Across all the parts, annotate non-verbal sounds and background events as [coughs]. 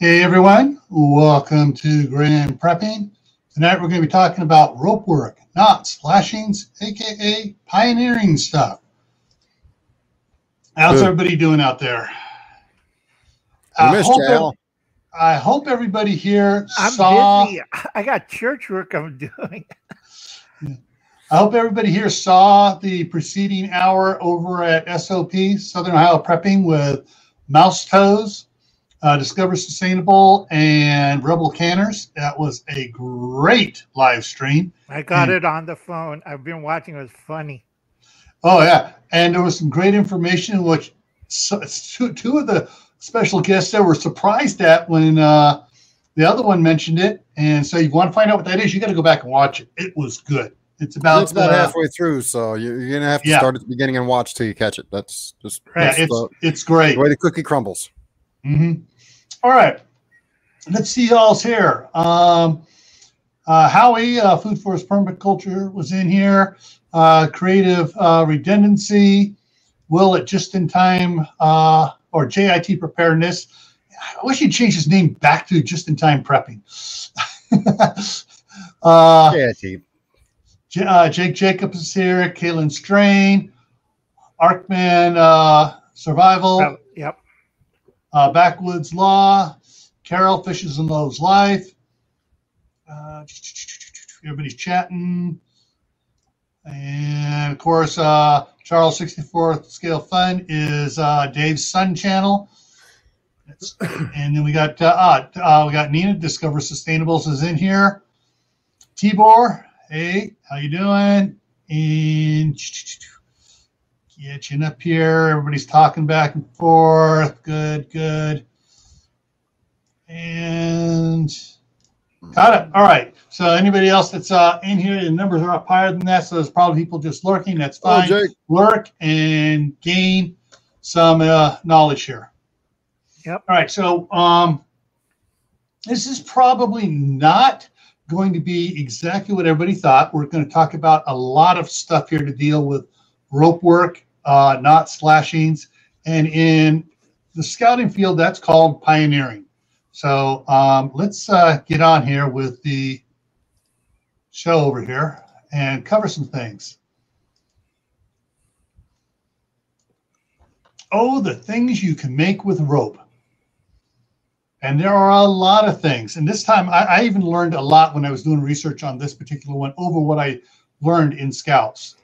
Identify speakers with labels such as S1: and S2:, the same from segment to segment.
S1: Hey everyone, welcome to Gray Man Prepping. Tonight we're going to be talking about rope work, knots, lashings, aka pioneering stuff. How's
S2: Good.
S1: everybody doing out there? I
S2: missed
S1: hope,
S2: you, Al.
S1: I hope everybody here
S3: I'm
S1: saw.
S3: busy. I got church work I'm doing.
S1: I hope everybody here saw the preceding hour over at SOP Southern Ohio Prepping with Mouse Toes, uh, Discover Sustainable, and Rebel Canners. That was a great live stream.
S3: I got
S1: Hmm.
S3: it on the phone. I've been watching. It was funny.
S1: Oh yeah, and there was some great information which so, two, two of the special guests there were surprised at when uh, the other one mentioned it. And so, you want to find out what that is, you got to go back and watch it. It was good. It's about,
S2: it's about
S1: uh,
S2: halfway through, so you're, you're gonna have to
S1: Yeah.
S2: start at the beginning and watch till you catch it. That's just
S1: yeah,
S2: that's
S1: it's
S2: the,
S1: it's great.
S2: the way the cookie crumbles.
S1: hmm All right, let's see y'all's here. Um, uh, Howie, uh, Food Forest Permaculture was in here. Uh, creative uh, Redundancy, Will it Just in Time uh, or JIT Preparedness. I wish he'd change his name back to Just in Time Prepping. [laughs] uh,
S2: Yeah, T.
S1: J- uh, Jake Jacobs is here. Kaylin Strain, Arkman uh, Survival
S3: Oh, yep.
S1: Uh, Backwoods Law, Carol Fishes and Lowe's Life. Uh, everybody's chatting. And of course, uh, Charles 64th Scale Fun is uh, Dave's Sun channel. And then we got uh, uh, uh, we got Nina Discover Sustainables is in here. Tibor, hey, how you doing? And getting up here. Everybody's talking back and forth. Good, good. And got it. All right. So anybody else that's uh, in here, the numbers are up higher than that. So there's probably people just lurking. That's
S2: Oh,
S1: fine.
S2: Jake.
S1: Lurk and gain some uh, knowledge here.
S3: Yep.
S1: All right. So um, this is probably not going to be exactly what everybody thought. We're going to talk about a lot of stuff here to deal with rope work, uh, knot slashings, and in the scouting field, that's called pioneering. So um, let's uh, get on here with the show over here and cover some things. Oh, the things you can make with rope. And there are a lot of things. And this time, I, I even learned a lot when I was doing research on this particular one over what I learned in Scouts.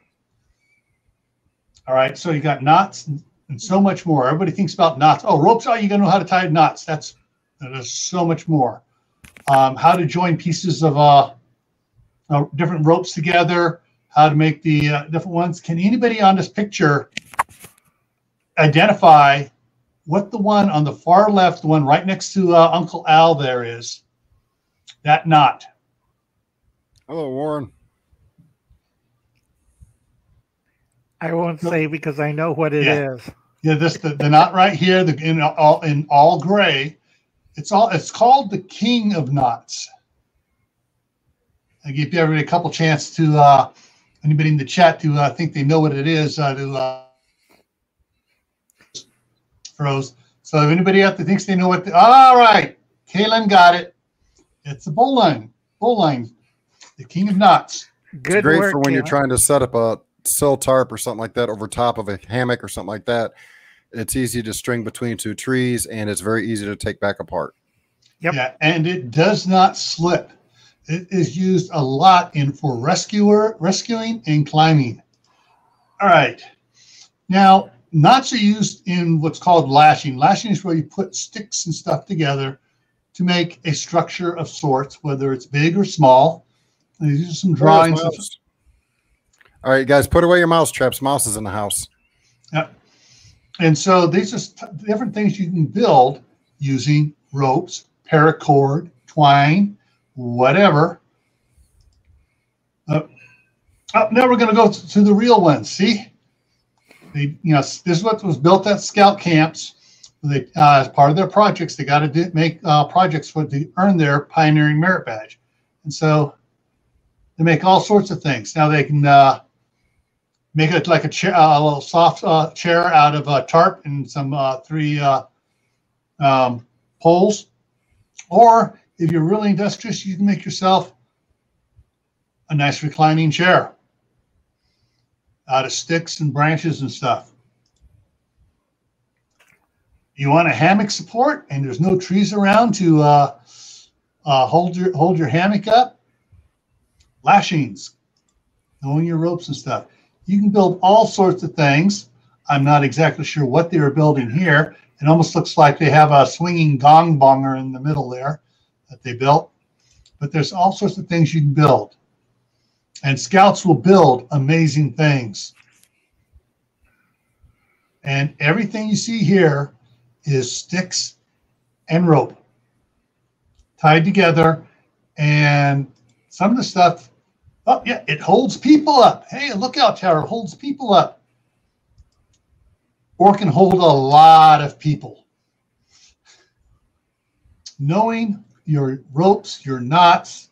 S1: All right, so you got knots and, so much more. Everybody thinks about knots. Oh, ropes. Oh, you to know how to tie knots. That's there's so much more. Um, how to join pieces of uh, uh, different ropes together. How to make the uh, different ones. Can anybody on this picture identify what the one on the far left, the one right next to uh, Uncle Al there is? That knot.
S2: Hello, Warren.
S3: I won't
S1: No.
S3: say because I know what it is.
S1: Yeah. Yeah, this the, the knot right here, the in all in all gray. It's all it's called the king of knots. I give everybody a couple chance to uh anybody in the chat to uh, think they know what it is uh, to uh, froze. So if anybody out there thinks they know what, the, all right, Kaylin got it. It's the bowline, bowline, the king of knots.
S3: Good
S2: it's great
S3: work.
S2: for when you're trying to set up a sill tarp or something like that over top of a hammock or something like that. It's easy to string between two trees, and it's very easy to take back apart.
S3: Yep.
S1: Yeah, and it does not slip. It is used a lot in for rescuer, rescuing and climbing. All right. Now, knots are used in what's called lashing. Lashing is where you put sticks and stuff together to make a structure of sorts, whether it's big or small. And These are some drawings. of-
S2: Mouse. All right, guys, put away your mouse traps. Mouse is in the house.
S1: Yeah. And so these are different things you can build using ropes, paracord, twine, whatever. Uh, oh, now we're going to go to, the real ones. See, they, you know, this is what was built at scout camps. They, uh, as part of their projects, they got to make uh, projects for to earn their pioneering merit badge, and so they make all sorts of things. Now they can uh, make it like a chair, a little soft uh, chair out of a tarp and some uh, three uh, um, poles. Or if you're really industrious, you can make yourself a nice reclining chair out of sticks and branches and stuff. You want a hammock support, and there's no trees around to uh, uh, hold your hold your hammock up. Lashings, knowing your ropes and stuff. You can build all sorts of things. I'm not exactly sure what they are building here. It almost looks like they have a swinging gong bonger in the middle there that they built. But there's all sorts of things you can build. And scouts will build amazing things. And everything you see here is sticks and rope tied together. And some of the stuff, oh, yeah, it holds people up. Hey, a lookout tower holds people up. Or can hold a lot of people. Knowing your ropes, your knots,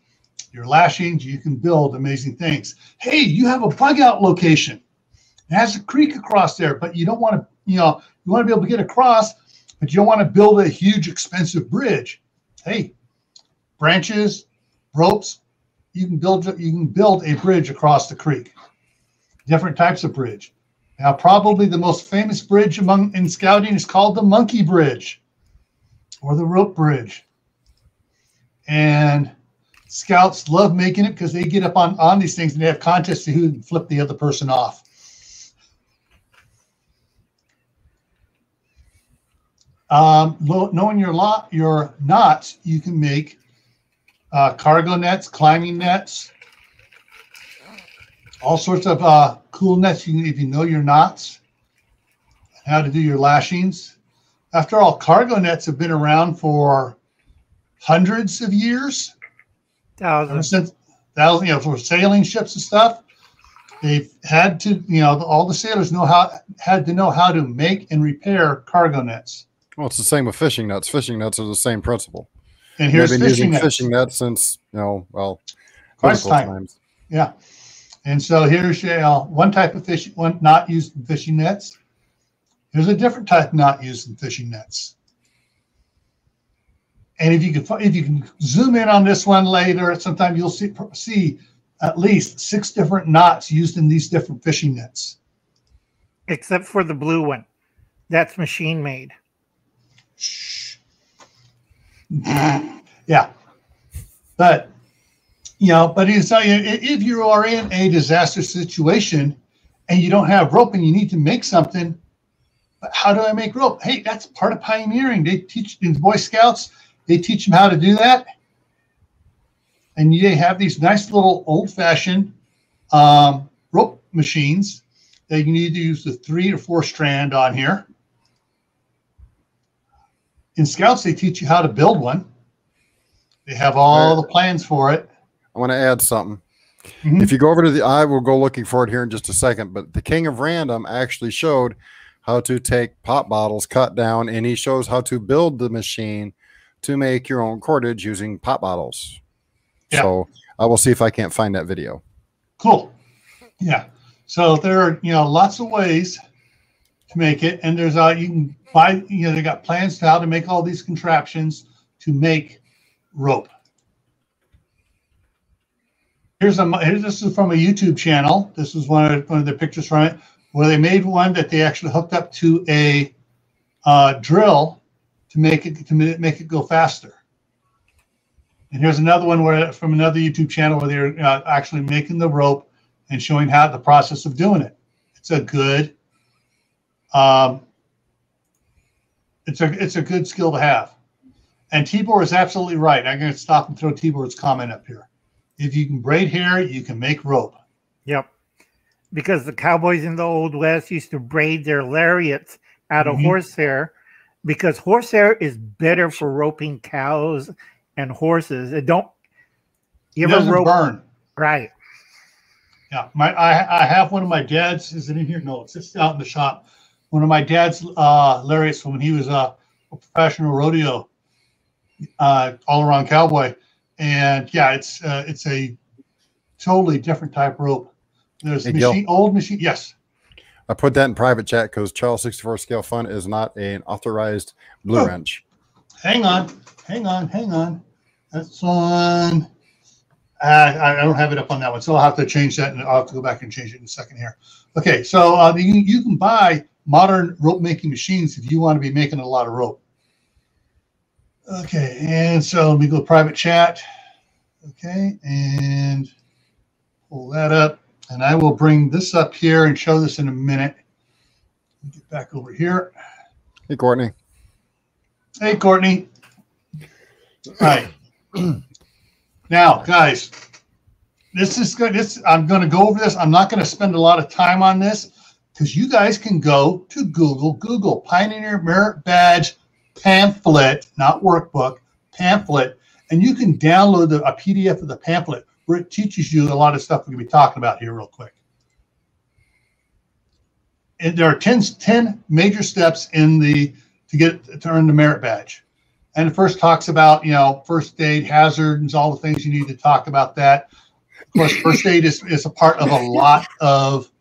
S1: your lashings, you can build amazing things. Hey, you have a bug out location. It has a creek across there, but you don't want to, you know, you want to be able to get across, but you don't want to build a huge, expensive bridge. Hey, branches, ropes, you can build you can build a bridge across the creek. Different types of bridge. Now, probably the most famous bridge among in scouting is called the monkey bridge or the rope bridge. And scouts love making it because they get up on, on these things and they have contests to who can flip the other person off. Um, knowing your lot, your knots, you can make uh, cargo nets, climbing nets, all sorts of uh, cool nets. You, if you know your knots, how to do your lashings. After all, cargo nets have been around for hundreds of years.
S3: Thousands.
S1: Since thousands, you know, for sailing ships and stuff. They've had to, you know, all the sailors know how had to know how to make and repair cargo nets.
S2: Well, it's the same with fishing nets. Fishing nets are the same principle.
S1: And here's
S2: They've been
S1: fishing
S2: using
S1: nets.
S2: fishing nets since you know, well,
S1: Christ time.
S2: times.
S1: Yeah. And so here's uh, one type of fish, one not used in fishing nets. Here's a different type not used in fishing nets. And if you can, if you can zoom in on this one later, sometime you'll see see at least six different knots used in these different fishing nets.
S3: Except for the blue one. That's machine made.
S1: Shh. Yeah. But you know, but it's uh, if you are in a disaster situation and you don't have rope and you need to make something, how do I make rope? Hey, that's part of pioneering. They teach in Boy Scouts, they teach them how to do that. And they have these nice little old-fashioned um, rope machines that you need to use the three or four strand on here. In Scouts, they teach you how to build one. They have all the plans for it.
S2: I want to add something.
S1: Mhm.
S2: If you go over to the, I will go looking for it here in just a second. But the King of Random actually showed how to take pop bottles cut down, and he shows how to build the machine to make your own cordage using pop bottles.
S1: Yeah.
S2: So I will see if I can't find that video.
S1: Cool. Yeah. So there are you know lots of ways to make it, and there's uh you can buy you know they got plans to how to make all these contraptions to make rope. Here's a this is from a YouTube channel. This is one of one of the pictures from it where they made one that they actually hooked up to a uh, drill to make it to make it go faster. And here's another one where from another YouTube channel where they're uh, actually making the rope and showing how the process of doing it. It's a good, um, it's a it's a good skill to have. And Tibor is absolutely right. I'm going to stop and throw Tibor's comment up here. If you can braid hair, you can make rope.
S3: Yep. because the cowboys in the old west used to braid their lariats out of
S1: Mhm.
S3: horsehair because horsehair is better for roping cows and horses. It don't you
S1: It
S3: ever rope
S1: burn.
S3: right?
S1: Yeah, my I I have one of my dad's. Is it in here? No, it's just out in the shop. One of my dad's uh, lariats from when he was a, a professional rodeo, uh, all around cowboy, and yeah, it's uh, it's a totally different type rope. There's
S2: Hey, Gil.
S1: machine, old machine. Yes,
S2: I put that in private chat because Charles 64 scale fun is not an authorized blue
S1: Oh.
S2: wrench.
S1: hang on, hang on, hang on. That's on. Uh, I, I don't have it up on that one, so I'll have to change that, and I'll have to go back and change it in a second here. Okay, so uh, you, you can buy modern rope making machines if you want to be making a lot of rope. Okay, and so let me go private chat. Okay, and pull that up, and I will bring this up here and show this in a minute. Let me Get back over here.
S2: Hey, Courtney.
S1: Hey, Courtney. All right. [clears throat] now, guys, this is good. This I'm going to go over this. I'm not going to spend a lot of time on this because you guys can go to Google, Google Pioneer Merit Badge pamphlet, not workbook, pamphlet, and you can download the, a PDF of the pamphlet where it teaches you a lot of stuff we're going to be talking about here real quick. And there are 10, 10 major steps in the to get to earn the merit badge. And it first talks about, you know, first aid hazards, all the things you need to talk about that. Of course, first aid is, is a part of a lot of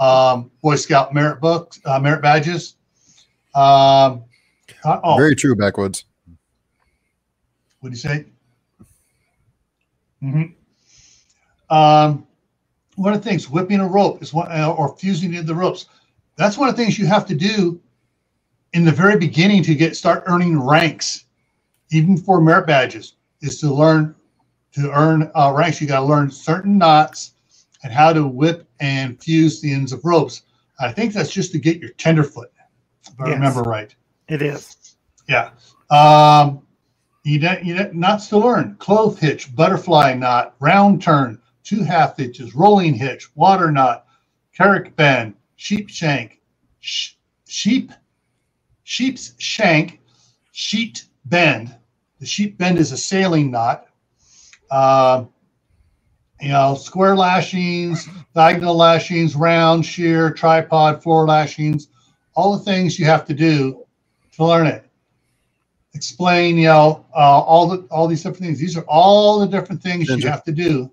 S1: um, Boy Scout merit books, uh, merit badges. Um, uh, oh,
S2: Very true, Backwoods.
S1: what do you say? hmm Um, one of the things, whipping a rope is one, uh, or fusing in the ropes. That's one of the things you have to do in the very beginning to get start earning ranks, even for merit badges, is to learn to earn uh, ranks. You got to learn certain knots and how to whip and fuse the ends of ropes. I think that's just to get your tenderfoot, if I
S3: Yes.
S1: remember right.
S3: It is.
S1: Yeah. Um, you know, you know, knots to learn: clove hitch, butterfly knot, round turn, two half hitches, rolling hitch, water knot, carrick bend, sheep shank, sh- sheep, sheep's shank, sheet bend. The sheep bend is a sailing knot. Um, you know, square lashings, diagonal lashings, round, shear, tripod, floor lashings, all the things you have to do to learn it. Explain, you know, uh, all the all these different things. These are all the different things you have to do.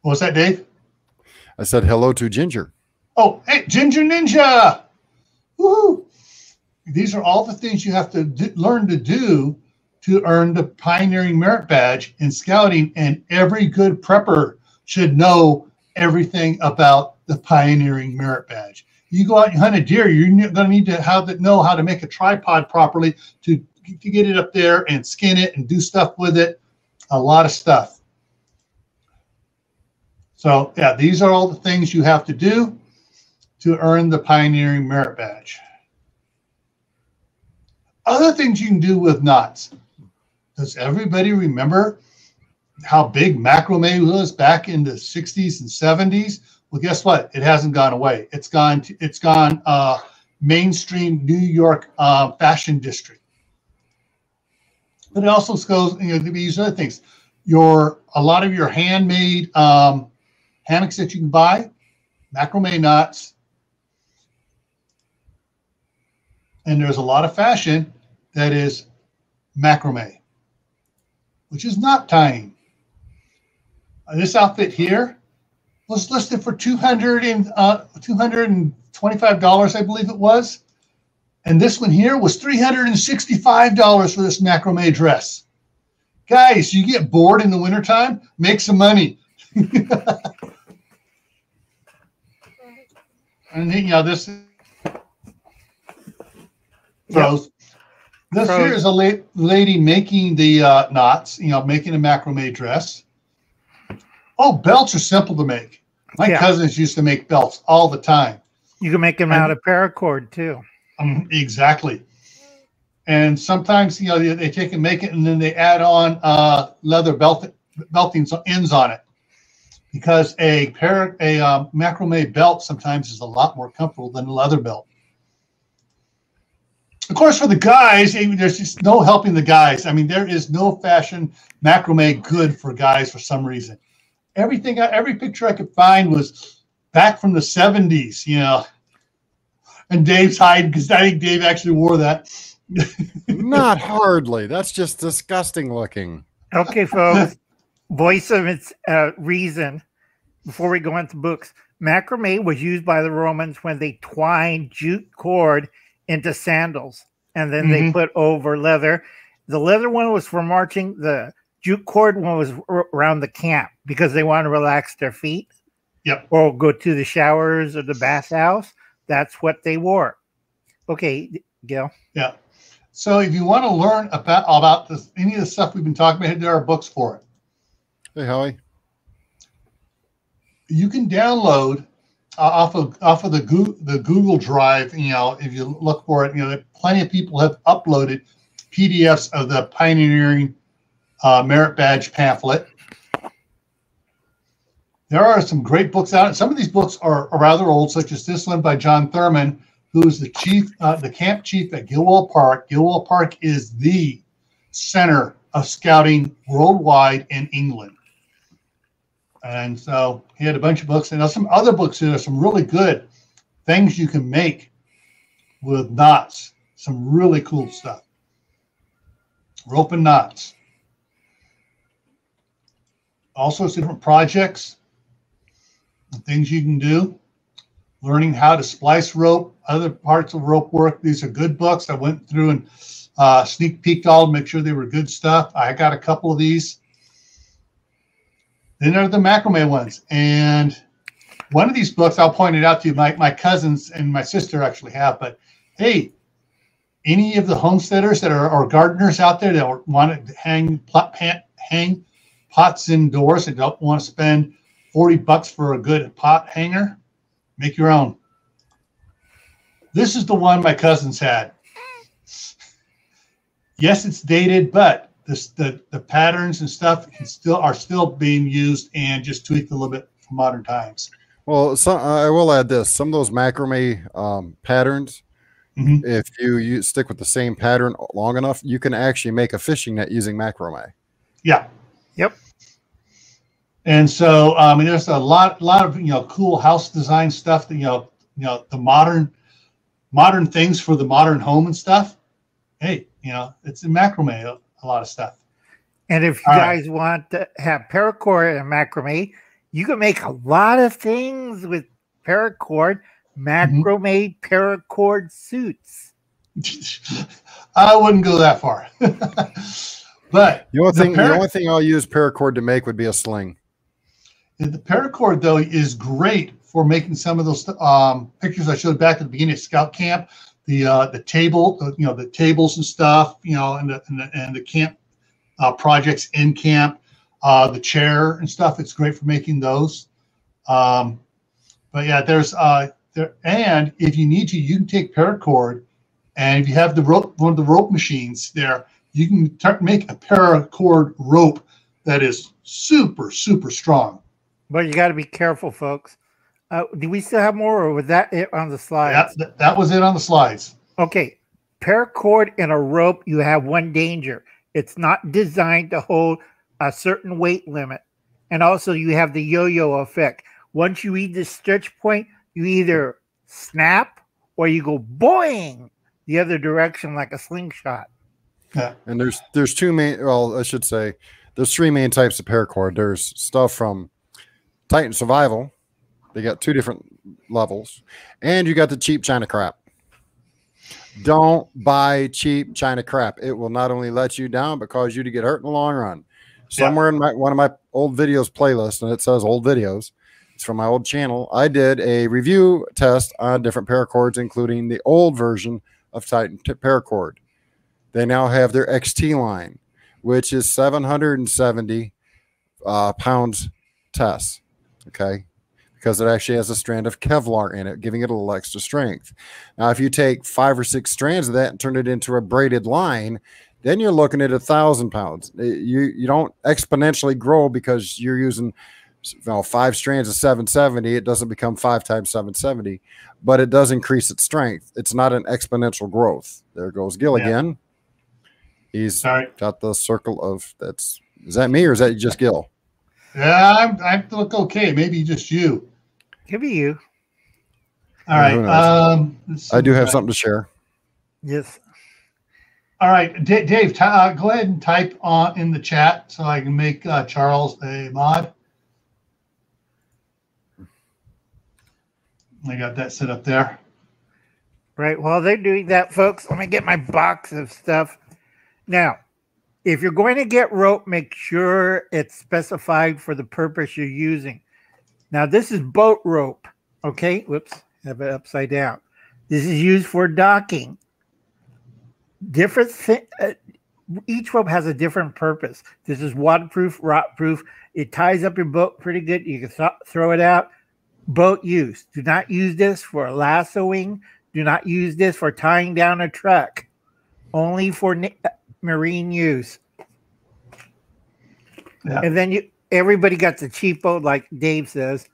S1: What was that, Dave?
S2: I said hello to Ginger.
S1: Oh, hey, Ginger Ninja! Woohoo! These are all the things you have to do, learn to do to earn the pioneering merit badge in scouting, and every good prepper should know everything about the pioneering merit badge. You go out and hunt a deer, you're going to need to have know how to make a tripod properly to, to get it up there and skin it and do stuff with it. A lot of stuff. So, yeah, these are all the things you have to do to earn the pioneering merit badge. Other things you can do with knots. Does everybody remember how big macrame was back in the 60s and 70s? Well, guess what? It hasn't gone away. It's gone. To, it's gone uh, mainstream New York uh, fashion district. But it also goes. You know, to these other things. Your a lot of your handmade um, hammocks that you can buy, macrame knots, and there's a lot of fashion that is macrame, which is not tying. Uh, this outfit here was listed for 200 and uh, 225 dollars, I believe it was, and this one here was 365 dollars for this macrame dress. Guys, you get bored in the wintertime, make some money. [laughs] and then, you know this Pros. This
S3: Pros.
S1: here is a la- lady making the uh, knots, you know, making a macrame dress. Oh, belts are simple to make. My
S3: Yeah.
S1: cousins used to make belts all the time.
S3: You can make them out of paracord too.
S1: Um, exactly. And sometimes, you know, they, they take and make it and then they add on uh, leather belt belting ends on it. because a pair a um, macrame belt sometimes is a lot more comfortable than a leather belt. Of course, for the guys, I mean, there's just no helping the guys. I mean, there is no fashion macrame good for guys for some reason. Everything, every picture I could find was back from the 70s, you know. And Dave's hiding because I think Dave actually wore that. [laughs]
S2: Not hardly. That's just disgusting looking.
S3: Okay, folks. Voice of its uh, reason. Before we go into books, macrame was used by the Romans when they twined jute cord into sandals and then mm-hmm. they put over leather. The leather one was for marching. The jute cord one was r- around the camp because they want to relax their feet.
S1: Yep.
S3: Or go to the showers or the bathhouse. That's what they wore. Okay, Gil.
S1: Yeah. So if you want to learn about about this, any of the stuff we've been talking about, there are books for it.
S2: Hey, Howie.
S1: You can download uh, off of off of the Google, the Google Drive. You know, if you look for it, you know, plenty of people have uploaded PDFs of the pioneering uh, merit badge pamphlet. There are some great books out. Some of these books are, are rather old, such as this one by John Thurman, who's the chief, uh, the camp chief at Gilwell Park. Gilwell Park is the center of scouting worldwide in England. And so he had a bunch of books and some other books that are some really good things you can make with knots. Some really cool stuff. Rope and knots. All sorts of different projects and things you can do. Learning how to splice rope, other parts of rope work. These are good books. I went through and uh, sneak peeked all make sure they were good stuff. I got a couple of these. Then there are the macrame ones. And one of these books, I'll point it out to you, my, my cousins and my sister actually have. But hey, any of the homesteaders that are or gardeners out there that want to hang plot, hang pots indoors and don't want to spend 40 bucks for a good pot hanger, make your own. This is the one my cousins had. Yes, it's dated, but this, the the patterns and stuff still are still being used and just tweaked a little bit for modern times.
S2: Well, so, I will add this: some of those macrame um, patterns, mm-hmm. if you, you stick with the same pattern long enough, you can actually make a fishing net using macrame.
S1: Yeah.
S3: Yep.
S1: And so, I um, mean, there's a lot, lot of you know, cool house design stuff. That, you know, you know, the modern, modern things for the modern home and stuff. Hey, you know, it's in macrame a lot of stuff.
S3: And if you All guys right. want to have paracord and macrame, you can make a lot of things with paracord, mm-hmm. macrame mm-hmm. paracord suits. [laughs]
S1: I wouldn't go that far. [laughs] but
S2: the only thing the, the only thing I'll use paracord to make would be a sling.
S1: The paracord though is great for making some of those um, pictures I showed back at the beginning of Scout Camp the uh, the table, you know, the tables and stuff, you know, and the and the, and the camp uh, projects in camp, uh, the chair and stuff. It's great for making those. Um, but yeah, there's uh, there, and if you need to, you can take paracord, and if you have the rope, one of the rope machines there, you can t- make a paracord rope that is super super strong.
S3: But you got to be careful, folks. Uh, do we still have more, or was that it on the slides?
S1: That, that was it on the slides.
S3: Okay. Paracord and a rope, you have one danger. It's not designed to hold a certain weight limit. And also, you have the yo yo effect. Once you reach the stretch point, you either snap or you go boing the other direction like a slingshot.
S2: Yeah. And there's there's two main well, I should say there's three main types of paracord. There's stuff from Titan Survival, they got two different levels, and you got the cheap China crap. Don't buy cheap China crap. It will not only let you down, but cause you to get hurt in the long run. Somewhere yeah. in my one of my old videos playlist, and it says old videos. It's from my old channel. I did a review test on different paracords, including the old version of Titan paracord. They now have their XT line, which is 770 uh, pounds test. Okay because it actually has a strand of Kevlar in it, giving it a little extra strength. Now, if you take five or six strands of that and turn it into a braided line, then you're looking at a thousand pounds. Uh, you you don't exponentially grow because you're using you know, five strands of 770, it doesn't become five times 770, but it does increase its strength. It's not an exponential growth. There goes Gil
S1: Yeah.
S2: again. He's
S1: right.
S2: got the circle of that's is that me or is that just Gil?
S1: Yeah, I'm, I look okay. Maybe just you.
S3: Could be you.
S1: All
S2: Yeah,
S1: right.
S2: who knows?
S1: Um,
S2: I do have
S1: I-
S2: something to share.
S3: Yes.
S1: All right, D- Dave, t- uh, go ahead and type on in the chat so I can make uh, Charles a mod. I got that set up there.
S3: Right. While they're doing that, folks, let me get my box of stuff. Now, if you're going to get rope, make sure it's specified for the purpose you're using. Now, this is boat rope. Okay. Whoops. Have it upside down. This is used for docking. Different uh, each rope has a different purpose. This is waterproof, rot proof. It ties up your boat pretty good. You can th- throw it out. Boat use. Do not use this for lassoing. Do not use this for tying down a truck. Only for ni- marine use.
S1: Yeah.
S3: And then you everybody got the cheapo, like Dave says.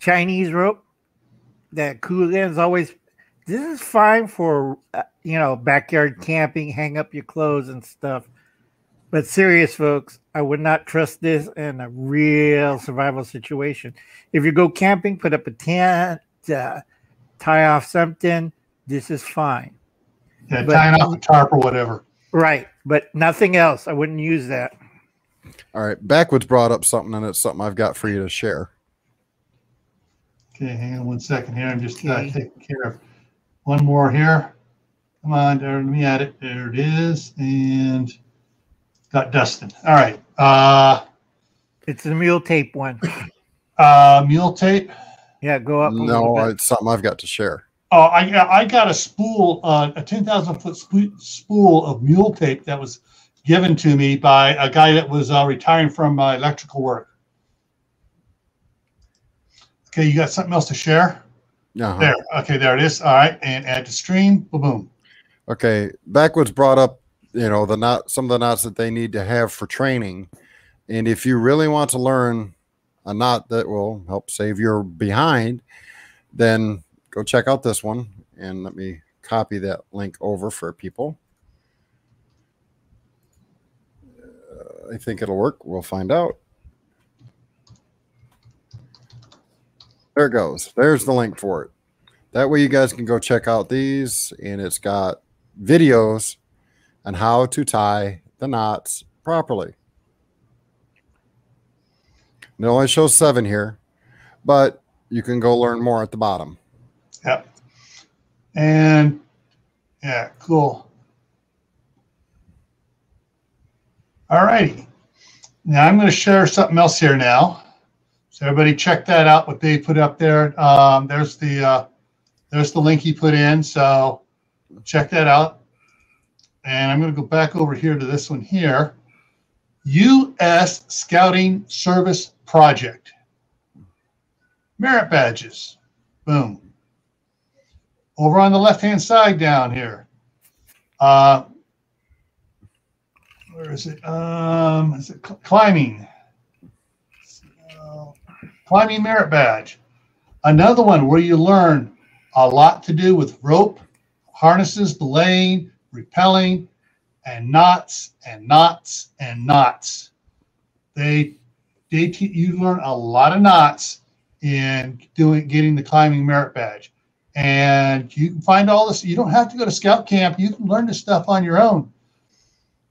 S3: Chinese rope. That Kulan's always. This is fine for uh, you know backyard camping, hang up your clothes and stuff. But serious folks, I would not trust this in a real survival situation. If you go camping, put up a tent, uh, tie off something. This is fine.
S1: Yeah,
S3: But-
S1: tying off a tarp or whatever.
S3: Right, but nothing else. I wouldn't use that.
S2: All right. Backwoods brought up something and it's something I've got for you to share.
S1: Okay, hang on one second here. I'm just uh, taking care of one more here. Come on, there, let me add it. There it is. And got Dustin. All right. Uh,
S3: It's the mule tape one. [coughs]
S1: uh, mule tape.
S3: Yeah, go up. a
S2: No,
S3: bit.
S2: it's something I've got to share.
S1: Oh, I got- I got a spool, uh, a ten thousand foot spool of mule tape that was given to me by a guy that was uh, retiring from uh, electrical work. Okay, you got something else to share?
S2: Uh-huh.
S1: There. Okay, there it is. All right, and add to stream. Boom, boom.
S2: Okay, Backwoods brought up, you know, the knot, some of the knots that they need to have for training, and if you really want to learn a knot that will help save your behind, then go check out this one. And let me copy that link over for people. I think it'll work. We'll find out. There it goes. There's the link for it. That way you guys can go check out these, and it's got videos on how to tie the knots properly. It only shows seven here, but you can go learn more at the bottom.
S1: Yep. And yeah, cool. All righty. Now I'm going to share something else here now. So everybody check that out. What they put up there. Um, there's the uh, there's the link he put in. So check that out. And I'm going to go back over here to this one here. U.S. Scouting Service Project. Merit badges. Boom over on the left hand side down here. Uh, where is it? Um, is it cl- climbing? Climbing merit badge. Another one where you learn a lot to do with rope, harnesses, belaying, repelling, and knots and knots and knots. They, they you learn a lot of knots in doing getting the climbing merit badge and you can find all this. You don't have to go to scout camp. You can learn this stuff on your own.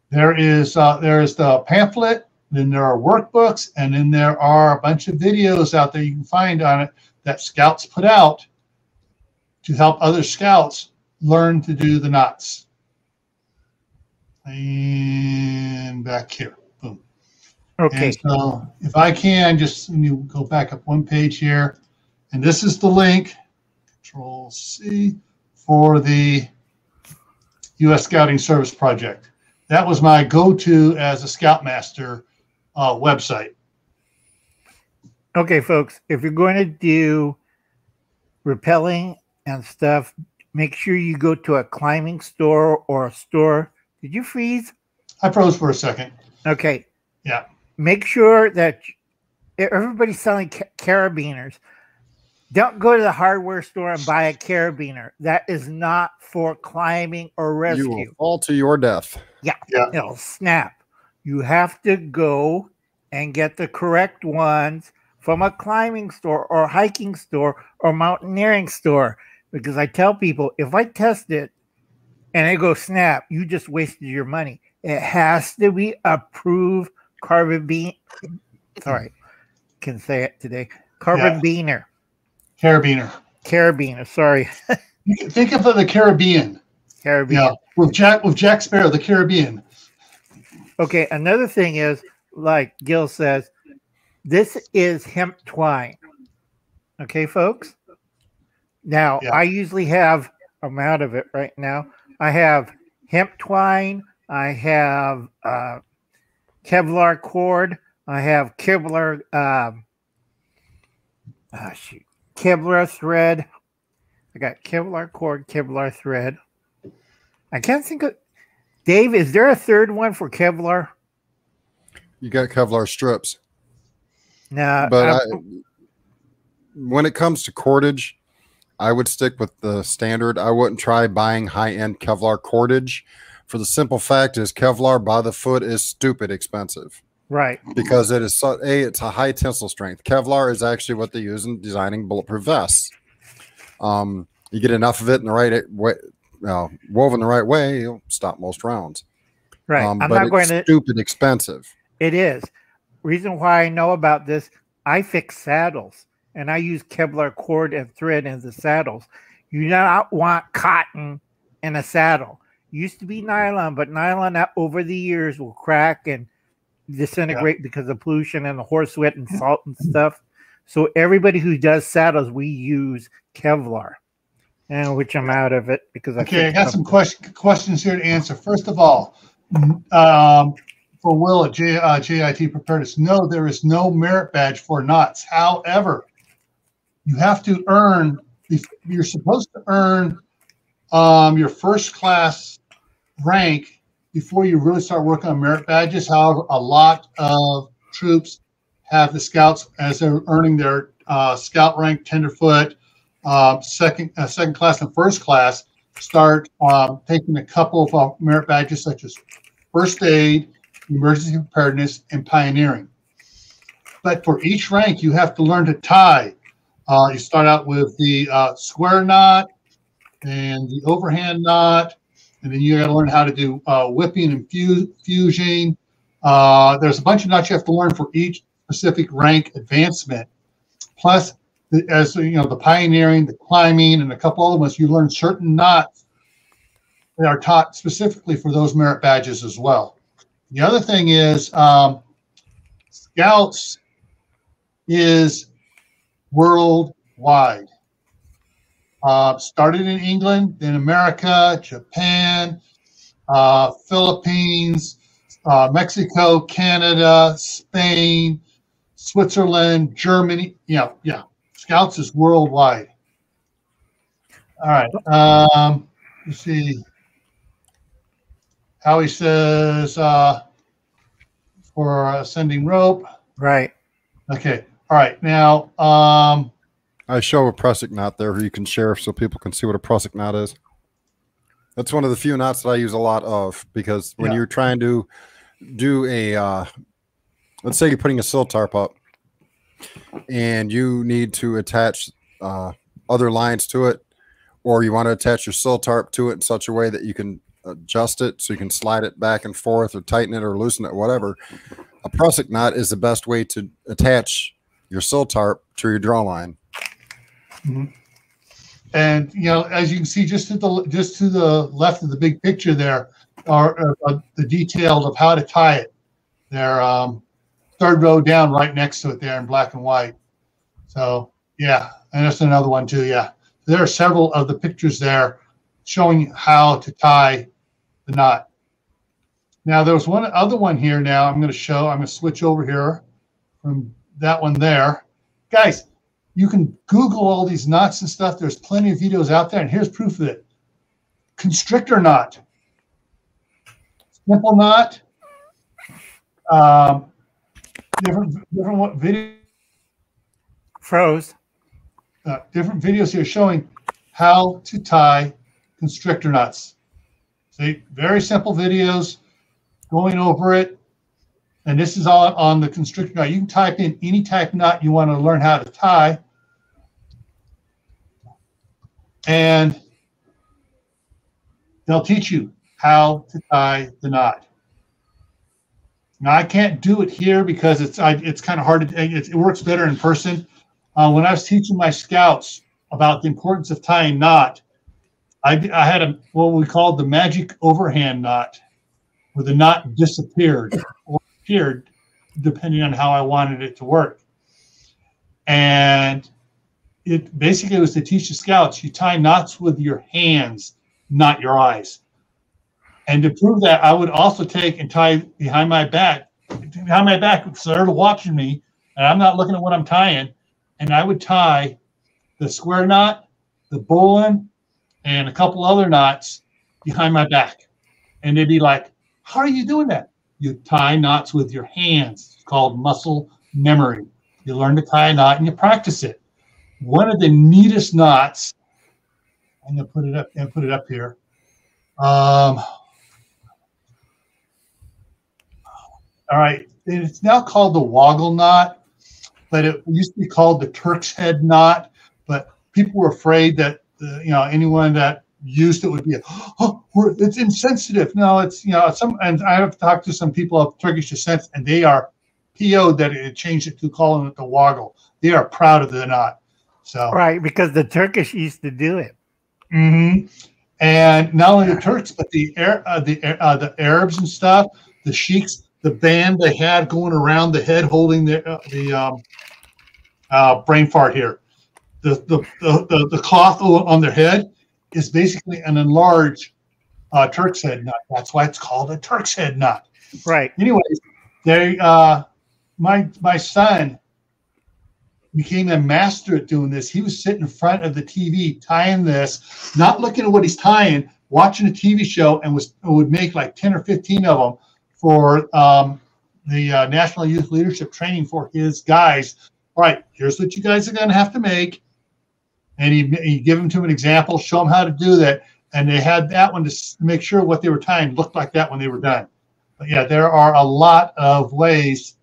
S1: There is uh, there is the pamphlet. Then there are workbooks, and then there are a bunch of videos out there you can find on it that scouts put out to help other scouts learn to do the knots. And back here, boom.
S3: Okay.
S1: And so if I can, just let me go back up one page here. And this is the link, Control C, for the U.S. Scouting Service Project. That was my go-to as a Scoutmaster uh, website.
S3: Okay, folks, if you're going to do repelling and stuff, make sure you go to a climbing store or a store. Did you freeze?
S1: I froze for a second.
S3: Okay.
S1: Yeah.
S3: Make sure that everybody's selling ca- carabiners. Don't go to the hardware store and buy a carabiner. That is not for climbing or
S2: You will
S3: rescue.
S2: fall to your death.
S3: Yeah, it'll snap. You have to go and get the correct ones from a climbing store or hiking store or mountaineering store. Because I tell people if I test it and it goes snap, you just wasted your money. It has to be approved carbon bean. Sorry, can say it today. Carbon beaner,
S1: Carabiner.
S3: carabiner. Sorry, [laughs]
S1: Think of the Caribbean.
S3: Carabiner.
S1: Yeah, with Jack with Jack Sparrow, the Caribbean.
S3: Okay, another thing is, like Gil says, this is hemp twine. Okay, folks. Now,
S1: Yeah.
S3: I usually have I'm out of it right now. I have hemp twine. I have uh, Kevlar cord. I have Kevlar. Um, ah, shoot, Kevlar thread. I got Kevlar cord, Kevlar thread. I can't think of. Dave, is there a third one for Kevlar?
S2: You got Kevlar strips.
S3: No,
S2: but I, when it comes to cordage, I would stick with the standard. I wouldn't try buying high end Kevlar cordage. For the simple fact is Kevlar by the foot is stupid expensive
S3: right.
S2: because it is so, a it's a high tensile strength. Kevlar is actually what they use in designing bulletproof vests. Um, you get enough of it in the right way, uh, woven the right way, you'll stop most rounds.
S3: Right.
S2: Um,
S3: I'm
S2: but
S3: not going
S2: it's
S3: to.
S2: stupid expensive.
S3: It is. Reason why I know about this, I fix saddles and I use Kevlar cord and thread in the saddles. You do not want cotton in a saddle. Used to be nylon, but nylon over the years will crack and disintegrate because of pollution and the horse sweat and salt and stuff. So everybody who does saddles, we use Kevlar, and which I'm out of it because I
S1: Okay, I got some question, questions here to answer. First of all, um, for Will at J, uh, JIT Preparedness, no, there is no merit badge for knots. However, you have to earn, you're supposed to earn um, your first class rank before you really start working on merit badges. However, a lot of troops have the scouts as they're earning their uh, scout rank, tenderfoot, uh, second, uh, second class, and first class start um, taking a couple of uh, merit badges such as first aid, emergency preparedness, and pioneering. But for each rank, you have to learn to tie. Uh, you start out with the uh, square knot and the overhand knot, and then you got to learn how to do uh, whipping and fu- fusing. There's a bunch of knots you have to learn for each specific rank advancement. Plus, as you know, the pioneering, the climbing, and a couple other ones, you learn certain knots that are taught specifically for those merit badges as well. The other thing is um, Scouts is worldwide. Uh, started in England, then America, Japan, uh, Philippines, uh, Mexico, Canada, Spain, Switzerland, Germany. Yeah, yeah. Scouts is worldwide. All right. Um, let's see. Howie says uh, for ascending rope.
S3: Right.
S1: Okay. All right. Now, um,
S2: I show a prusik knot there who you can share so people can see what a prusik knot is. That's one of the few knots that I use a lot of because when
S1: Yeah.
S2: you're trying to do a, uh, let's say you're putting a sil tarp up and you need to attach uh, other lines to it, or you want to attach your sil tarp to it in such a way that you can adjust it so you can slide it back and forth or tighten it or loosen it, whatever. A prusik knot is the best way to attach your sil tarp to your draw line.
S1: and you know, as you can see, just to the just to the left of the big picture there are uh, uh, the details of how to tie it. They're um, third row down, right next to it there in black and white. So yeah, and that's another one too. Yeah, there are several of the pictures there showing how to tie the knot. Now there was one other one here. Now I'm going to show. I'm going to switch over here from that one there, guys. You can Google all these knots and stuff. There's plenty of videos out there, and here's proof of it. Constrictor knot, simple knot, um, different different what- videos
S3: Froze.
S1: uh, different videos here showing how to tie constrictor knots. See, very simple videos going over it. And this is all on the constrictor knot. You can type in any type knot you want to learn how to tie. And they'll teach you how to tie the knot. Now I can't do it here because it's I, it's kind of hard to it, it works better in person. Uh, when I was teaching my scouts about the importance of tying knot, I, I had a what we called the magic overhand knot, where the knot disappeared [laughs] or appeared, depending on how I wanted it to work. And it basically was to teach the scouts you tie knots with your hands, not your eyes. And to prove that, I would also take and tie behind my back, behind my back, so they're watching me, and I'm not looking at what I'm tying. And I would tie the square knot, the bowline, and a couple other knots behind my back. And they'd be like, How are you doing that? You tie knots with your hands. It's called muscle memory. You learn to tie a knot and you practice it. One of the neatest knots, I'm gonna put it up and put it up here. Um, all right, it's now called the woggle knot, but it used to be called the Turk's head knot. But people were afraid that uh, you know anyone that used it would be [gasps] oh we're, it's insensitive. No, it's you know some and I have talked to some people of Turkish descent and they are PO'd that it changed it to calling it the woggle. They are proud of the knot. So
S3: Right, because the Turkish used to do it.
S1: hmm And not only the Turks, but the Ar- uh, the uh, the Arabs and stuff, the sheiks, the band they had going around the head, holding the uh, the um, uh, brain fart here. The the, the the cloth on their head is basically an enlarged uh, Turk's head knot. That's why it's called a Turk's head knot
S3: Right.
S1: anyways, they uh my my son became a master at doing this. He was sitting in front of the TV tying this, not looking at what he's tying, watching a TV show, and was would make like ten or fifteen of them for um, the uh, National Youth Leadership Training for his guys. All right, here's what you guys are going to have to make, and he he give them to an example, show them how to do that, and they had that one to make sure what they were tying looked like that when they were done. But yeah, there are a lot of ways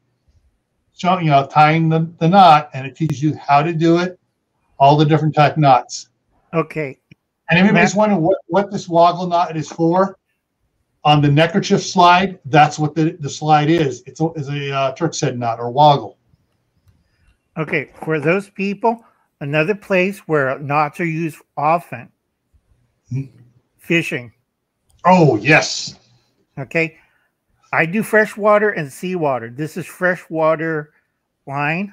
S1: showing, you know, tying the, the knot, and it teaches you how to do it, all the different type knots.
S3: Okay.
S1: And everybody's wondering what, what this woggle knot is for. On the neckerchief slide, that's what the, the slide is. It's a, is a uh, Turk's head knot or woggle.
S3: Okay. For those people, another place where knots are used often
S1: Hmm.
S3: fishing.
S1: Oh, yes.
S3: Okay. I do freshwater and seawater. This is freshwater line.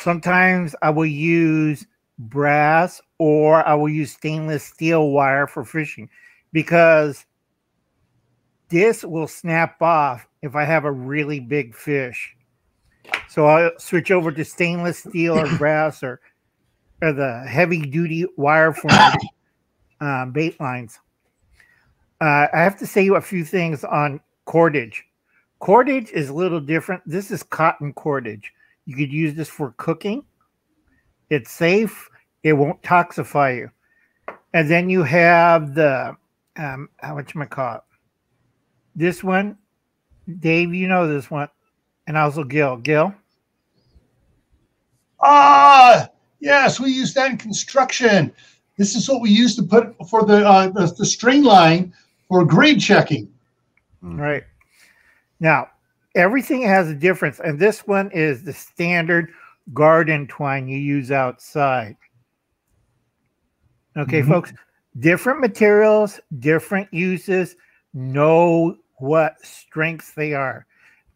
S3: Sometimes I will use brass or I will use stainless steel wire for fishing because this will snap off if I have a really big fish. So I'll switch over to stainless steel or [coughs] brass or, or the heavy duty wire form [coughs] uh, bait lines. Uh, I have to say a few things on cordage. Cordage is a little different. This is cotton cordage. You could use this for cooking. It's safe. It won't toxify you. And then you have the um, how much am I call it? This one, Dave, you know this one, and also Gil. Gil,
S1: Ah, yes, we use that in construction. This is what we use to put for the uh, the, the string line for grade checking.
S3: right? Now, everything has a difference, and this one is the standard garden twine you use outside. Okay,
S1: Mhm.
S3: folks, different materials, different uses, know what strengths they are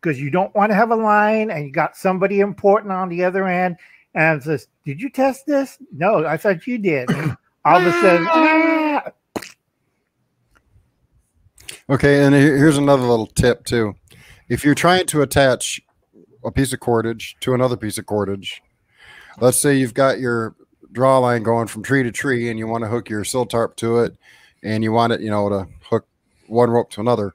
S3: because you don't want to have a line and you got somebody important on the other end and says, Did you test this? No, I thought you did. And all of a sudden, "Ah!" [coughs]
S2: Okay, and here's another little tip too. If you're trying to attach a piece of cordage to another piece of cordage, let's say you've got your draw line going from tree to tree and you want to hook your sil tarp to it and you want it, you know, to hook one rope to another.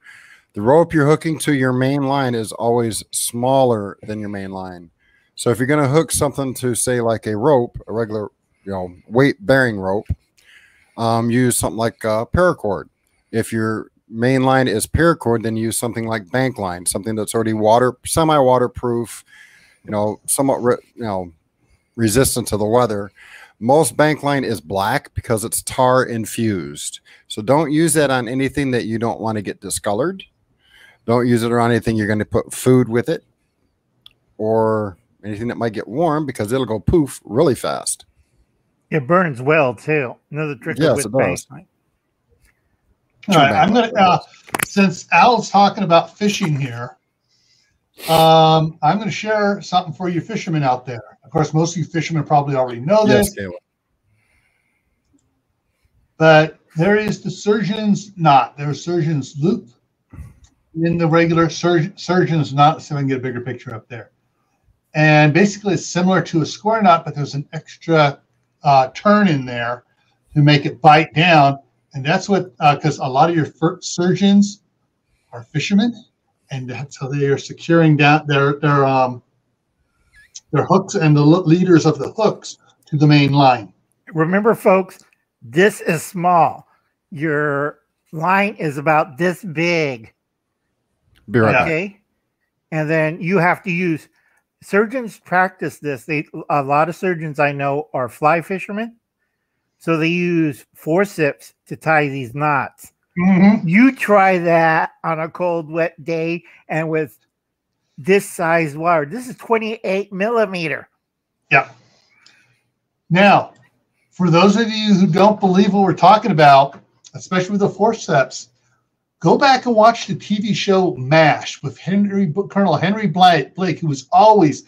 S2: The rope you're hooking to your main line is always smaller than your main line. So if you're going to hook something to say like a rope, a regular, you know, weight bearing rope, um, use something like uh, paracord. If your main line is paracord, then use something like bank line, something that's already water, semi waterproof, you know, somewhat, re, you know, resistant to the weather. Most bank line is black because it's tar infused. So don't use that on anything that you don't want to get discolored. Don't use it around anything you're going to put food with it or anything that might get warm because it'll go poof really fast.
S3: It burns well too. Another trick
S2: yes, it does.
S1: All right, I'm gonna uh, since Al's talking about fishing here, um, I'm gonna share something for you fishermen out there. Of course, most of you fishermen probably already know this,
S2: Yes,
S1: but there is the surgeon's knot. There's surgeon's loop in the regular surg- surgeon's knot. So I can get a bigger picture up there. And basically, it's similar to a square knot, but there's an extra uh, turn in there to make it bite down. And that's what, because uh, a lot of your surgeons are fishermen, and that's how they are securing down their their um, their hooks and the leaders of the hooks to the main line.
S3: Remember, folks, this is small. Your line is about this big.
S2: Be right
S3: okay. And then you have to use surgeons practice this. They a lot of surgeons I know are fly fishermen, so they use forceps to tie these knots.
S1: Mm-hmm.
S3: You try that on a cold, wet day, and with this size wire. This is 28 millimeter.
S1: Yeah. Now, for those of you who don't believe what we're talking about, especially with the forceps, Go back and watch the TV show MASH with Henry Colonel Henry Blake, Blake who was always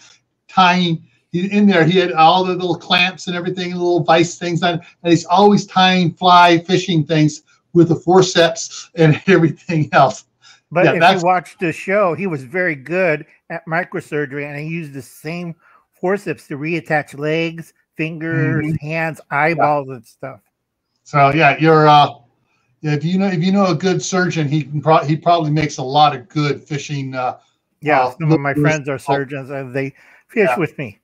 S1: tying in there. He had all the little clamps and everything, little vice things on, and he's always tying fly fishing things with the forceps and [laughs] everything else.
S3: But yeah, if you watch the show, he was very good at microsurgery, and he used the same forceps to reattach legs, fingers, mm-hmm. hands, eyeballs, yeah. and stuff.
S1: So yeah, you're uh, if you know if you know a good surgeon, he can pro- he probably makes a lot of good fishing. Uh,
S3: yeah, uh, of my friends are surgeons, and they fish yeah. with me.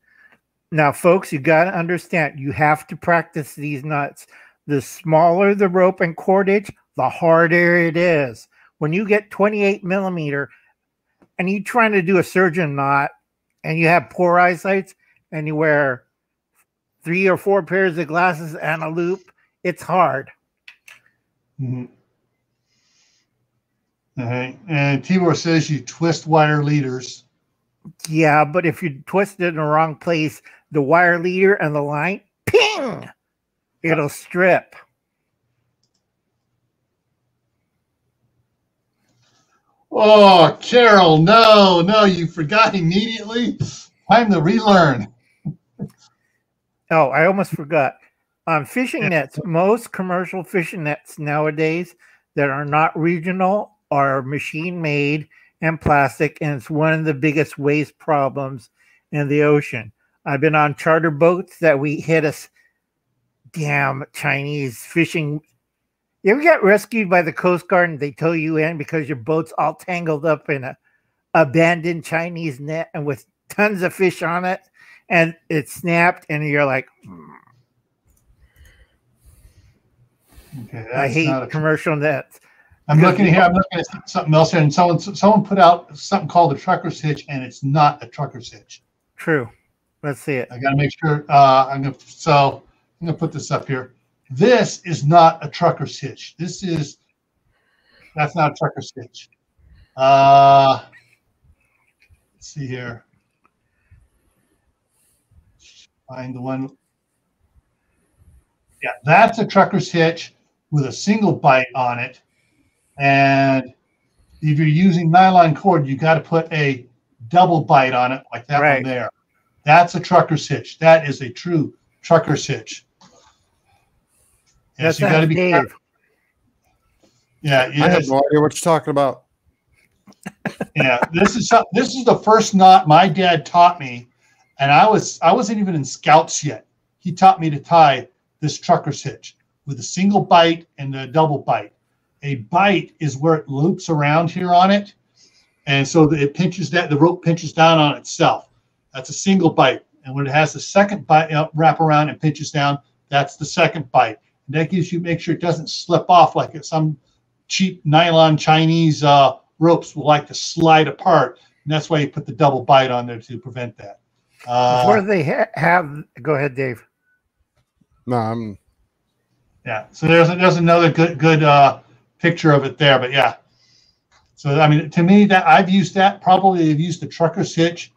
S3: Now, folks, you got to understand, you have to practice these knots. The smaller the rope and cordage, the harder it is. When you get 28 millimeter and you're trying to do a surgeon knot and you have poor eyesight and you wear three or four pairs of glasses and a loupe, it's hard.
S1: Mm-hmm. Okay. And Tibor says you twist wire leaders.
S3: Yeah, but if you twist it in the wrong place, the wire leader and the line, ping, it'll strip.
S1: Oh, Carol, no, no, you forgot immediately. Time to relearn.
S3: oh, I almost forgot. On fishing nets, most commercial fishing nets nowadays that are not regional are machine made and plastic, and it's one of the biggest waste problems in the ocean. I've been on charter boats that we hit us damn Chinese fishing. You ever get rescued by the Coast Guard and they tow you in because your boat's all tangled up in a abandoned Chinese net and with tons of fish on it and it snapped and you're like, hmm
S1: Okay,
S3: I hate commercial nets.
S1: I'm looking here. I'm looking at something else here, and someone someone put out something called a trucker's hitch, and it's not a trucker's hitch.
S3: True. Let's see it.
S1: I got to make sure. Uh, I'm gonna so I'm gonna put this up here. This is not a trucker's hitch. This is that's not a trucker's hitch. Uh, let's see here. Find the one. Yeah, that's a trucker's hitch with a single bite on it. And if you're using nylon cord, you got to put a double bite on it, like that right. one there. That's a trucker's hitch. That is a true trucker's hitch.
S3: Yes, That's you got to be careful.
S1: Yeah,
S2: I have no idea what you're talking about.
S1: yeah, this is this is the first knot my dad taught me, and I was I wasn't even in scouts yet. He taught me to tie this trucker's hitch with a single bite and a double bite. A bite is where it loops around here on it. And so it pinches that the rope pinches down on itself. That's a single bite. And when it has the second bite uh, wrap around and pinches down, that's the second bite. And that gives you make sure it doesn't slip off like some cheap nylon Chinese uh, ropes will like to slide apart. And that's why you put the double bite on there to prevent that. Uh,
S3: Before they ha- have, go ahead, Dave.
S2: No, I'm
S1: yeah. So there's there's another good good uh, picture of it there. But yeah. So I mean, to me, that I've used that probably I've used the trucker's hitch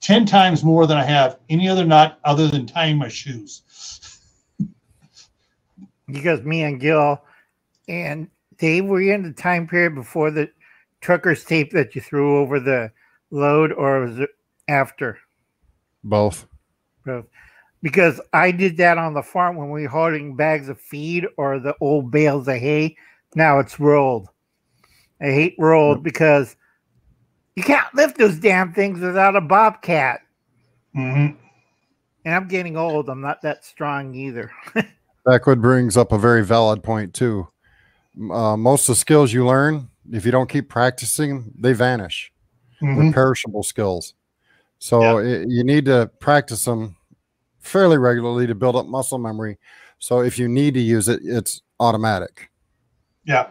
S1: ten times more than I have any other knot other than tying my shoes.
S3: Because me and Gil and Dave were you in the time period before the trucker's tape that you threw over the load, or was it after?
S2: both.
S3: Both. Because I did that on the farm when we were holding bags of feed or the old bales of hay. Now it's rolled. I hate rolled because you can't lift those damn things without a bobcat.
S1: hmm
S3: And I'm getting old. I'm not that strong either. [laughs]
S2: Backwood brings up a very valid point too. Uh, most of the skills you learn, if you don't keep practicing, they vanish.
S1: hmm
S2: They're perishable skills. So i- you need to practice them fairly regularly to build up muscle memory. So if you need to use it, it's automatic.
S1: Yeah.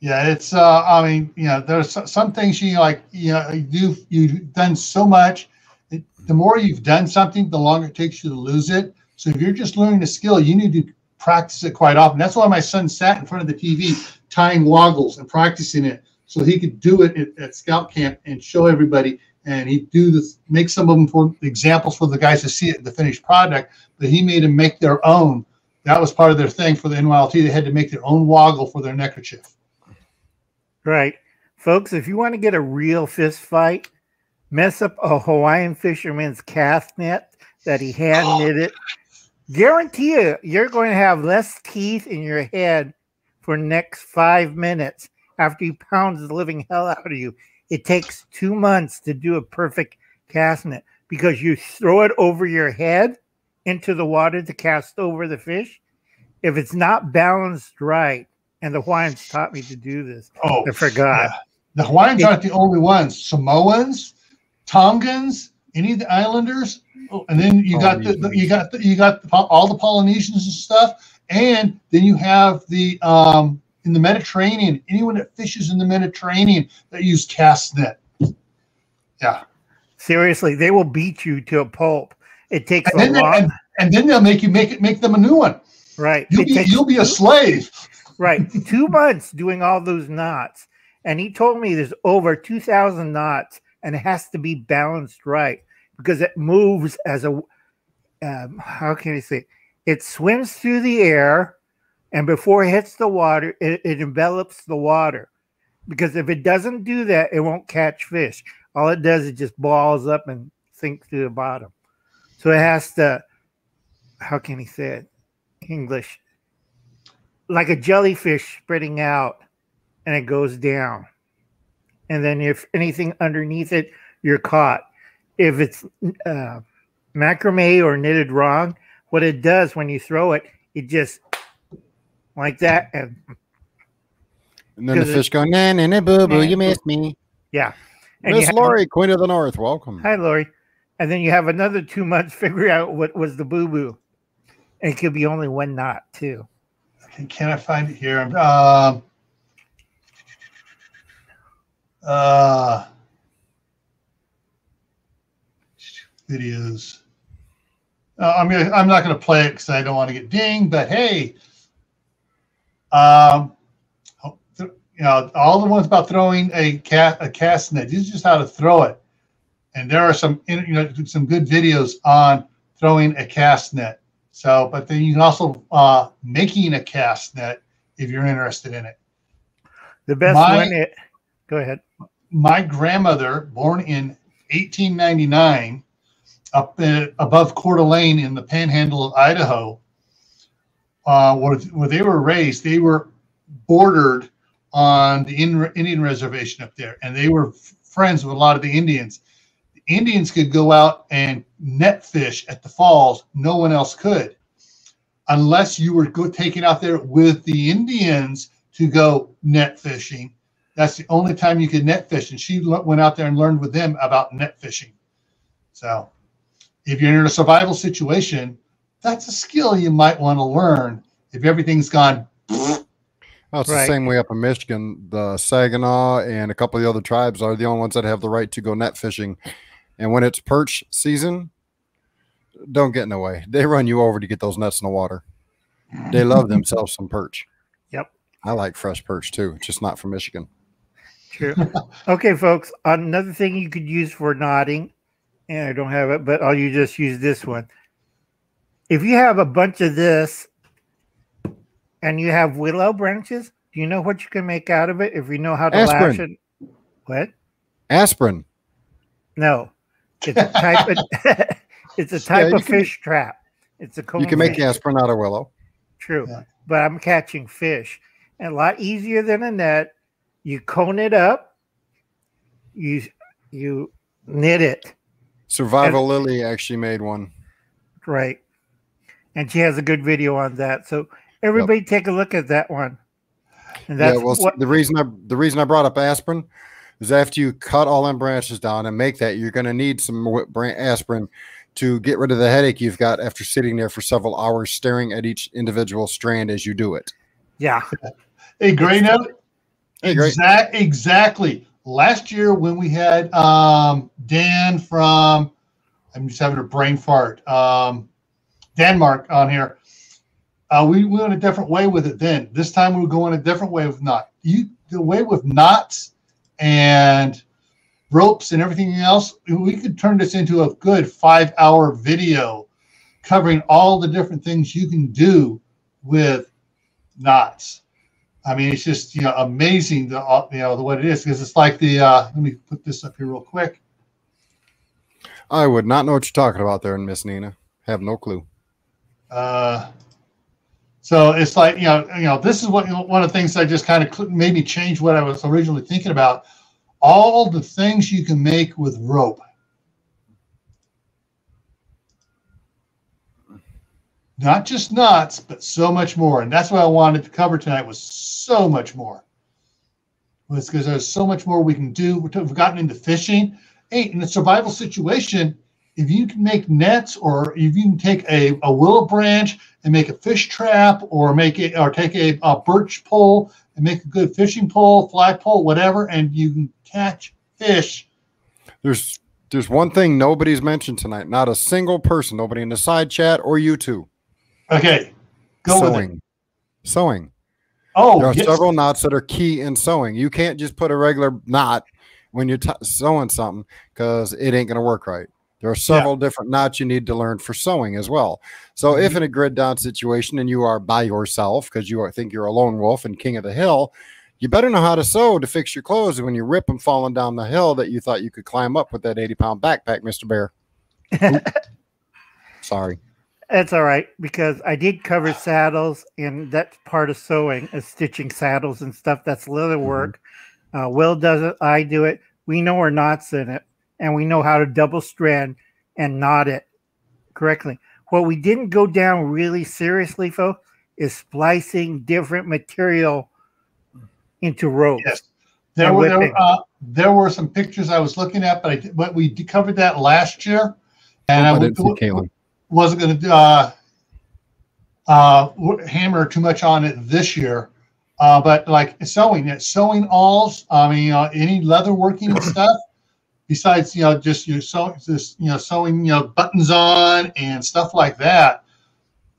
S1: Yeah, it's. Uh, I mean, you know, there's some things you like. You know, you. You've done so much. It, the more you've done something, the longer it takes you to lose it. So if you're just learning a skill, you need to practice it quite often. That's why my son sat in front of the TV tying woggles and practicing it, so he could do it at, at scout camp and show everybody. And he'd do this, make some of them for examples for the guys to see it, the finished product. But he made them make their own that was part of their thing for the NYLT. They had to make their own woggle for their neckerchief.
S3: Right. Folks, if you want to get a real fist fight, mess up a Hawaiian fisherman's cast net that he hand knitted. Oh. Guarantee you, you're going to have less teeth in your head for next five minutes after he pounds the living hell out of you. It takes two months to do a perfect cast net because you throw it over your head into the water to cast over the fish. If it's not balanced right, and the Hawaiians taught me to do this,
S1: Oh,
S3: I forgot.
S1: yeah. The Hawaiians aren't the only ones. Samoans, Tongans, any of the islanders, oh, and then you got the, the- you got the, you got the, all the Polynesians and stuff, and then you have the um in the Mediterranean. Anyone that fishes in the Mediterranean that use cast net. Yeah,
S3: Seriously, they will beat you to a pulp. It takes
S1: and
S3: a
S1: then
S3: long
S1: and, and then they'll make you make it make them a new one.
S3: right.
S1: You'll
S3: It
S1: be
S3: takes
S1: you'll be a slave. [laughs]
S3: right two months doing all those knots, and he told me there's over two thousand knots, and it has to be balanced right because it moves as a um, how can I say? It swims through the air, and before it hits the water, it, it envelops the water. Because if it doesn't do that, it won't catch fish. All it does is just balls up and sinks to the bottom. So it has to, how can he say it? English. Like a jellyfish spreading out and it goes down. And then if anything underneath it, you're caught. If it's uh, macrame or knitted wrong, what it does when you throw it, it just like that. And
S2: And then the fish go, nah, nah, nah, boo, boo,
S3: Nah,
S2: you
S3: boo."
S2: missed me.
S3: yeah. And you
S2: Miss
S3: have-
S2: Lori, Queen of the North, welcome.
S3: Hi, Lori. And then you have another two months [laughs] figuring out what was the boo boo. And it could be only one knot, too.
S1: Okay, Can I find it here? Um, uh, videos. Uh, I'm gonna, I'm not going to play it because I don't want to get dinged. But hey, um, you know, all the ones about throwing a cat a cast net. This is just how to throw it. And there are some, you know, some good videos on throwing a cast net. So, but then you can also uh, making a cast net if you're interested in it.
S3: The best
S1: My-
S3: one, it, go ahead.
S1: My grandmother, born in 1899, up in, above Coeur d'Alene in the Panhandle of Idaho, uh, where, where they were raised, they were bordered on the Indian reservation up there, and they were friends with a lot of the Indians. The Indians could go out and net fish at the falls; no one else could, unless you were go- taken out there with the Indians to go net fishing. that's the only time you could net fish. And she went out there and learned with them about net fishing. So if you're in a survival situation, that's a skill you might want to learn if everything's gone.
S2: Well, it's
S3: Right.
S2: the same way up in Michigan. The Saginaw and a couple of the other tribes are the only ones that have the right to go net fishing. And when it's perch season, don't get in the way. They run you over to get those nets in the water. They love [laughs] themselves some perch.
S3: Yep.
S2: I like fresh perch too, just not from Michigan.
S3: True. okay, folks. Another thing you could use for knotting, and I don't have it, but I'll you just use this one. If you have a bunch of this and you have willow branches, do you know what you can make out of it if you know how to
S2: Aspirin.
S3: lash it? What?
S2: Aspirin.
S3: No. It's a type of [laughs] it's a [laughs] type
S2: you
S3: of
S2: can-
S3: fish trap. It's a
S2: You can make
S3: fish.
S2: aspirin out of willow.
S3: True.
S1: Yeah.
S3: But I'm catching fish. And a lot easier than a net. You cone it up. You you knit it.
S2: Survival Lily actually made one.
S3: Right. And she has a good video on that. So everybody take a look at that one. And that's
S2: yeah, well,
S3: what
S2: the reason I the reason I brought up aspirin is after you cut all them branches down and make that, you're going to need some wi- aspirin to get rid of the headache you've got after sitting there for several hours staring at each individual strand as you do it.
S3: yeah. [laughs]
S1: A gray note.
S2: Hey, great.
S1: Exact, exactly. Last year when we had um, Dan from, I'm just having a brain fart, um, Denmark on here. Uh, we we went a different way with it then. This time we're going a different way with knot. You the way with knots and ropes and everything else. We could turn this into a good five hour video covering all the different things you can do with knots. I mean, it's just you know amazing the uh, you know the what it is because it's like the uh, let me put this up here real quick.
S2: I would not know what you're talking about there, Miss Nina. Have no clue.
S1: Uh, so it's like you know you know this is what one of the things I just kind of made me change what I was originally thinking about. All the things you can make with rope. Not just knots, but so much more. And that's what I wanted to cover tonight was so much more. Was because there's so much more we can do. We've gotten into fishing. Hey, in a survival situation, if you can make nets or if you can take a, a willow branch and make a fish trap or make it or take a, a birch pole and make a good fishing pole, flag pole, whatever, and you can catch fish.
S2: There's there's one thing nobody's mentioned tonight. Not a single person, nobody in the side chat or you two.
S1: Okay, go with it.
S2: sewing. Sewing.
S1: Oh,
S2: There are
S1: yes.
S2: several knots that are key in sewing. You can't just put a regular knot when you're t- sewing something because it ain't going to work right. There are several different knots you need to learn for sewing as well. So,
S1: Mm-hmm.
S2: if in a grid down situation and you are by yourself because you are, think you're a lone wolf and king of the hill, you better know how to sew to fix your clothes when you rip them falling down the hill that you thought you could climb up with that 80 pound backpack, Mr. Bear. [laughs] Sorry.
S3: That's all right because I did cover saddles, and that's part of sewing, is stitching saddles and stuff. That's leather work. Uh, Will does it. I do it. We know our knots in it, and we know how to double strand and knot it correctly. What we didn't go down really seriously, folks, is splicing different material into ropes.
S1: Yes. There were there, were, uh, there were some pictures I was looking at, but I but we d- covered that last year, and
S2: I
S1: I
S2: didn't see Caitlin.
S1: wasn't going to uh, uh, hammer too much on it this year. Uh, but like sewing, it sewing awls. I mean, uh, any leather working and [laughs] stuff. Besides, you know, just your sew, just you know, sewing, you know, buttons on and stuff like that.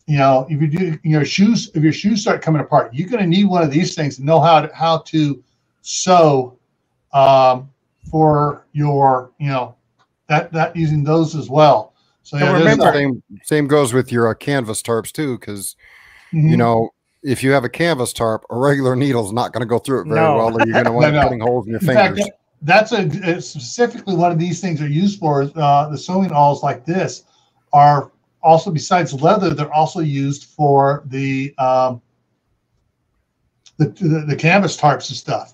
S1: You know, if you do your shoes, if your shoes start coming apart, you're going to need one of these things to know how to how to sew um, for your, you know, that that using those as well. So yeah,
S3: remember-
S2: Same, same goes with your uh, canvas tarps too, because
S1: Mhm.
S2: you know, if you have a canvas tarp, a regular [laughs] needle's not going to go through it very
S3: No.
S2: well, or you're going [laughs] to wind up
S1: no.
S2: putting holes in your
S1: In
S2: fingers.
S1: that- that's a it's specifically one of these things are used for. Uh, the sewing awls like this are also besides leather, they're also used for the um, the, the the canvas tarps and stuff.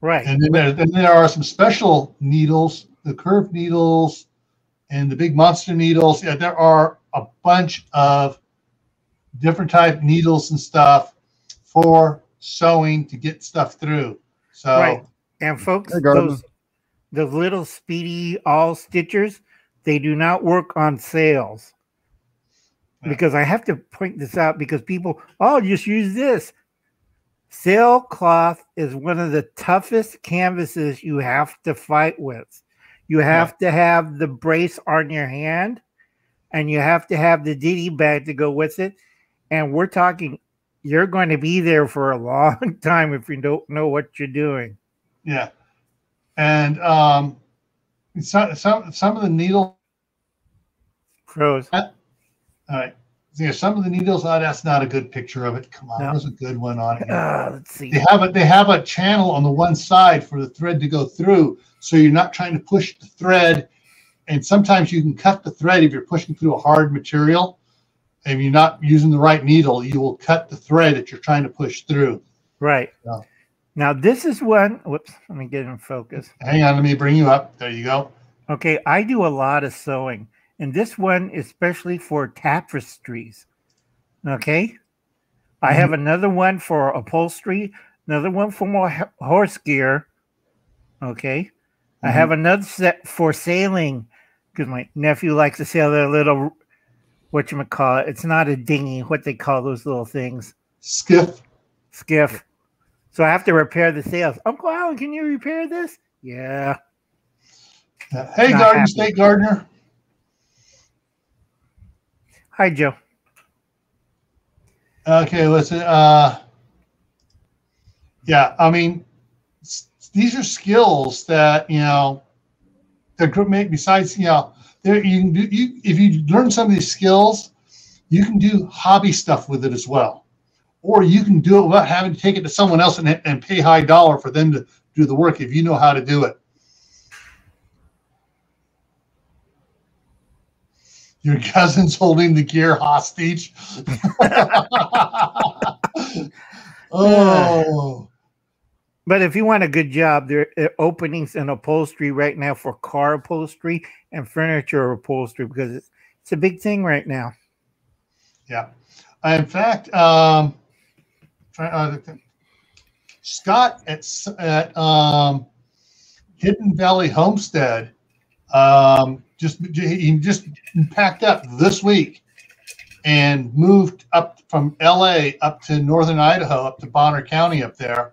S3: Right.
S1: And then there, then there are some special needles, the curved needles, and the big monster needles. Yeah, there are a bunch of different type needles and stuff for sewing to get stuff through. So
S3: Right. And folks,
S2: Hey,
S3: those those little speedy awl stitchers, they do not work on sails.
S1: Yeah.
S3: Because I have to point this out because people, oh, just use this. Sailcloth is one of the toughest canvases you have to fight with. You have to have the brace on your hand and you have to have the ditty bag to go with it. And we're talking, you're going to be there for a [laughs] long time if you don't know what you're doing.
S1: Yeah. And um, some, some, some of the needle,
S3: Crows.
S1: all right. Yeah, some of the needles, oh, that's not a good picture of it. Come on,
S3: No.
S1: there's a good one on it.
S3: Uh, let's see.
S1: They have a they have a channel on the one side for the thread to go through, so you're not trying to push the thread. And sometimes you can cut the thread if you're pushing through a hard material. If you're not using the right needle, you will cut the thread that you're trying to push through.
S3: Right.
S1: Yeah.
S3: Now, this is one. Whoops. Let me get in focus.
S1: Hang on, let me bring you up. There you go.
S3: Okay. I do a lot of sewing, and this one, especially for tapestries. Okay. I mm-hmm. have another one for upholstery, another one for more horse gear. Okay. I mm-hmm. have another set for sailing because my nephew likes to sail their little, what you call it. It's not a dinghy, what they call those little things.
S1: Skiff.
S3: skiff. So I have to repair the sails. Uncle Alan, can you repair this? Yeah.
S1: Yeah. Hey,
S3: Not
S1: Garden
S3: happy.
S1: State Gardener.
S3: Hi, Joe.
S1: Okay, listen. Uh, yeah, I mean, these are skills that you know that could make. Besides, you know, there you can do. You if you learn some of these skills, you can do hobby stuff with it as well, or you can do it without having to take it to someone else and, and pay high dollar for them to do the work if you know how to do it. Your cousin's [laughs] holding the gear hostage. [laughs] oh,
S3: But if you want a good job, there are openings in upholstery right now for car upholstery and furniture upholstery because it's, it's a big thing right now.
S1: yeah. In fact, um, uh, Scott at at um, Hidden Valley Homestead um, just he just packed up this week and moved up from L.A. up to northern Idaho, up to Bonner County up there.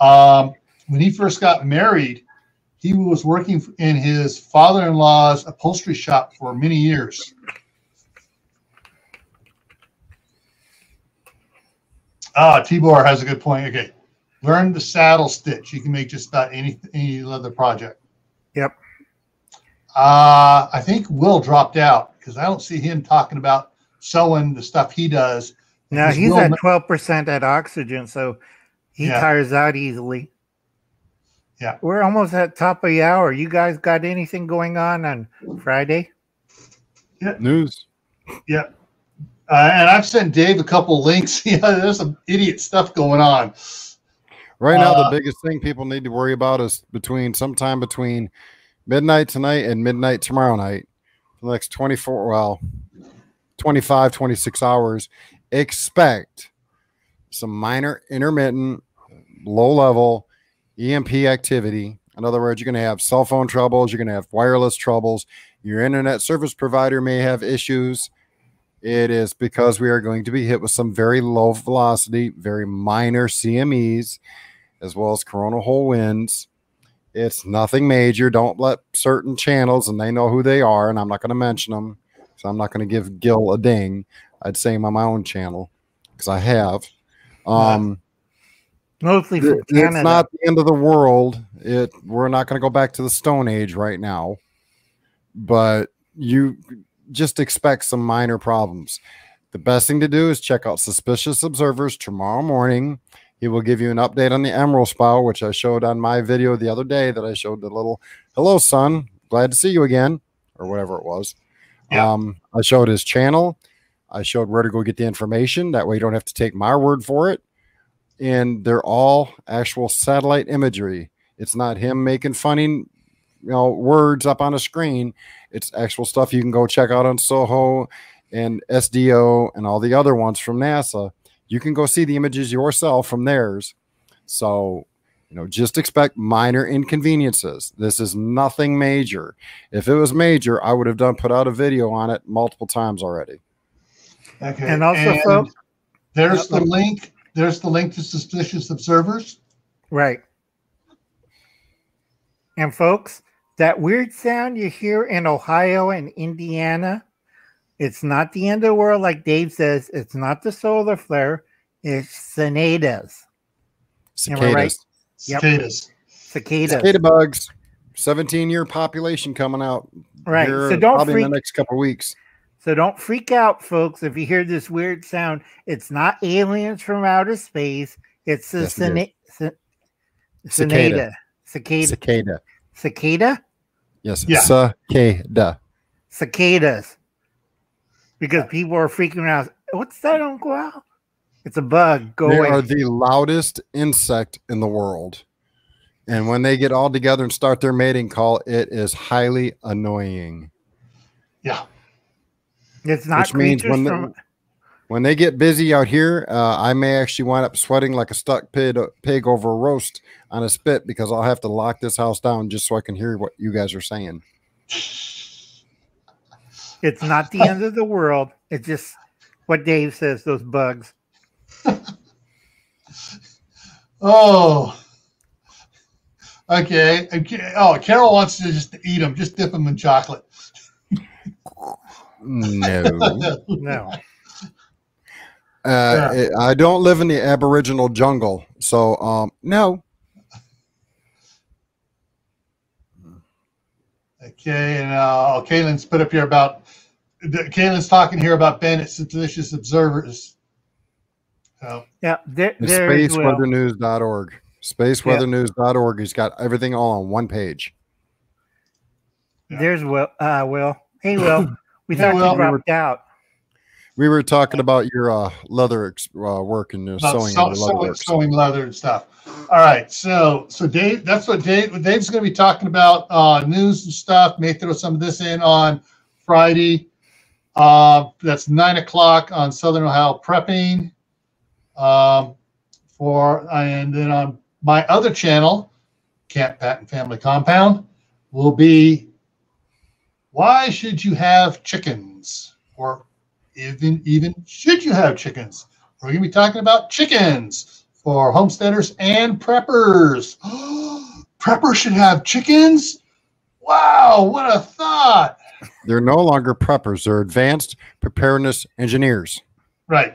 S1: Um, when he first got married, he was working in his father-in-law's upholstery shop for many years. Ah, Tibor has a good point. Okay, learn the saddle stitch. You can make just about any any leather project.
S3: Yep.
S1: Uh, I think Will dropped out because I don't see him talking about sewing the stuff he does.
S3: Now he's
S1: Will
S3: at 12% at oxygen, so he
S1: Yeah.
S3: tires out easily.
S1: Yeah.
S3: We're almost at top of the hour. You guys got anything going on on Friday? Yeah.
S2: News.
S1: Uh, and I've sent Dave a couple links. [laughs] yeah, there's some idiot stuff going on.
S2: Right now,
S1: Uh,
S2: the biggest thing people need to worry about is between sometime between midnight tonight and midnight tomorrow night, for the next 24, well, 25, 26 hours, expect some minor intermittent, low level EMP activity. In other words, you're going to have cell phone troubles, you're going to have wireless troubles, your internet service provider may have issues. It is because we are going to be hit with some very low velocity, very minor CMEs, as well as coronal hole winds. It's nothing major. Don't let certain channels, and they know who they are, and I'm not going to mention them, so I'm not going to give Gil a ding. I'd say him on my own channel because I have. Um,
S3: Mostly from
S2: it-
S3: Canada.
S2: it's not the end of the world. It we're not going to go back to the Stone Age right now, but you just expect some minor problems. The best thing to do is check out Suspicious Observers tomorrow morning. He will give you an update on the Emerald Spout, which I showed on my video the other day. That I showed the little "Hello, son, glad to see you again," or whatever it was.
S1: Yeah.
S2: Um, I showed his channel. I showed where to go get the information. That way, you don't have to take my word for it and they're all actual satellite imagery. It's not him making funny, you know, words up on a screen. It's actual stuff you can go check out on Soho and SDO and all the other ones from NASA. You can go see the images yourself from theirs. So You know, just expect minor inconveniences. This is nothing major. If it was major, I would have done put out a video on it multiple times already.
S1: Okay.
S3: And also, folks-
S1: there's
S3: Yep.
S1: the link. There's the link to suspicious observers.
S3: Right. And folks, that weird sound you hear in Ohio and Indiana, it's not the end of the world, like Dave says. It's not the solar flare. It's cicadas. Am I
S2: Cicadas.
S3: right? Yep.
S1: Cicadas.
S3: Cicadas.
S2: Cicada bugs. 17 year population coming out.
S3: Right.
S2: here
S3: So don't
S2: probably
S3: freak.
S2: in the next couple weeks.
S3: So don't freak out, folks. If you hear this weird sound, it's not aliens from outer space. It's a
S2: Yes, it
S3: cina- ci-
S2: Cicada.
S3: cicada. Cicada.
S2: Cicada.
S3: Cicada.
S2: Yes.
S1: Yeah.
S2: Cicada.
S3: Cicadas. Because people are freaking out. What's that, Uncle Al? It's a bug. Go
S2: They
S3: away.
S2: are the loudest insect in the world. And when they get all together and start their mating call, it is highly annoying.
S1: Yeah.
S3: it's not
S2: which means
S3: creatures
S2: when the-
S3: from.
S2: When they get busy out here, uh, I may actually wind up sweating like a stuck pig, pig over a roast on a spit because I'll have to lock this house down just so I can hear what you guys are saying.
S3: It's not the end of the world. It's just what Dave says. Those bugs. [laughs]
S1: Oh. Okay. okay. Oh, Carol wants to just eat them. Just dip them in chocolate.
S2: No. [laughs]
S3: No.
S2: Uh, it- I don't live in the Aboriginal jungle, so um, no.
S1: Okay. And uh, Kaylin's put up here about. Kaylin's talking here about Bandit suspicious observers. So,
S3: Yeah. There,
S2: It's
S3: there is Will.
S2: spaceweathernews.org. Spaceweathernews.org. He's got everything all on one page.
S3: There's Will. Uh, Will. Hey, Will. [coughs] We
S1: Hey,
S3: thought
S1: Will.
S3: you dropped out.
S2: We were talking about your uh, leather ex- uh, work and your sewing.
S1: sew-
S2: and leather
S1: sewing, sewing leather and stuff. All right, so so Dave, that's what Dave Dave's going to be talking about uh, news and stuff. May throw some of this in on Friday. Uh, that's nine o'clock on Southern Ohio prepping. Um, for and then on my other channel, Camp Patton Family Compound, will be why should you have chickens or even even should you have chickens? We're going to be talking about chickens for homesteaders and preppers. [gasps] preppers should have chickens? Wow, what a thought.
S2: They're no longer preppers, they're advanced preparedness engineers.
S1: Right.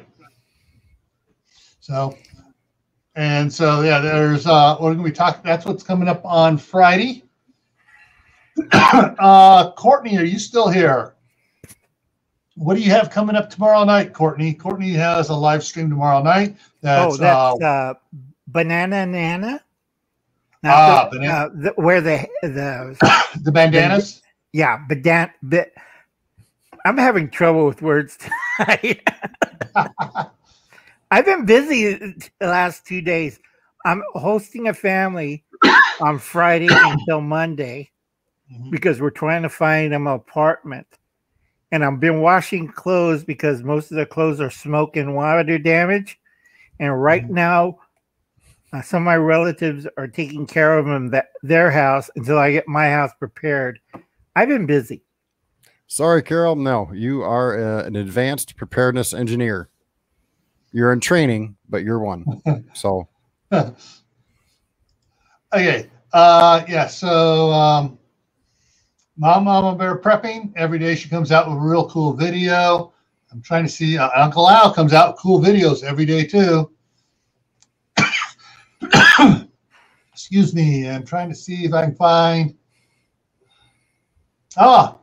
S1: So, and so, yeah, there's, uh, we're going to be talking, that's what's coming up on Friday. [coughs] uh, Courtney, are you still here? What do you have coming up tomorrow night, Courtney? Courtney has a live stream tomorrow night. That's,
S3: oh, that's
S1: uh,
S3: uh, Banana Nana.
S1: Ah,
S3: the,
S1: Banana-
S3: uh, the, where the the [coughs]
S1: the bandanas.
S3: yeah, badan. But I'm having trouble with words [laughs] tonight. [laughs] I've been busy the last two days. I'm hosting a family on Friday until Monday [coughs]
S1: Mhm.
S3: because we're trying to find them an apartment. And I've been washing clothes because most of the clothes are smoke and water damage. And right
S1: Mhm.
S3: now, uh, some of my relatives are taking care of them that their house until I get my house prepared. I've been busy.
S2: Sorry, Carol. No, you are uh, an advanced preparedness engineer. You're in training, but you're one. [laughs] So [laughs]
S1: Okay. Uh, yeah. So, um, Mom, Mama Bear prepping every day. She comes out with a real cool video. I'm trying to see. Uh, Uncle Al comes out with cool videos every day too. [coughs] Excuse me. I'm trying to see if I can find. Ah,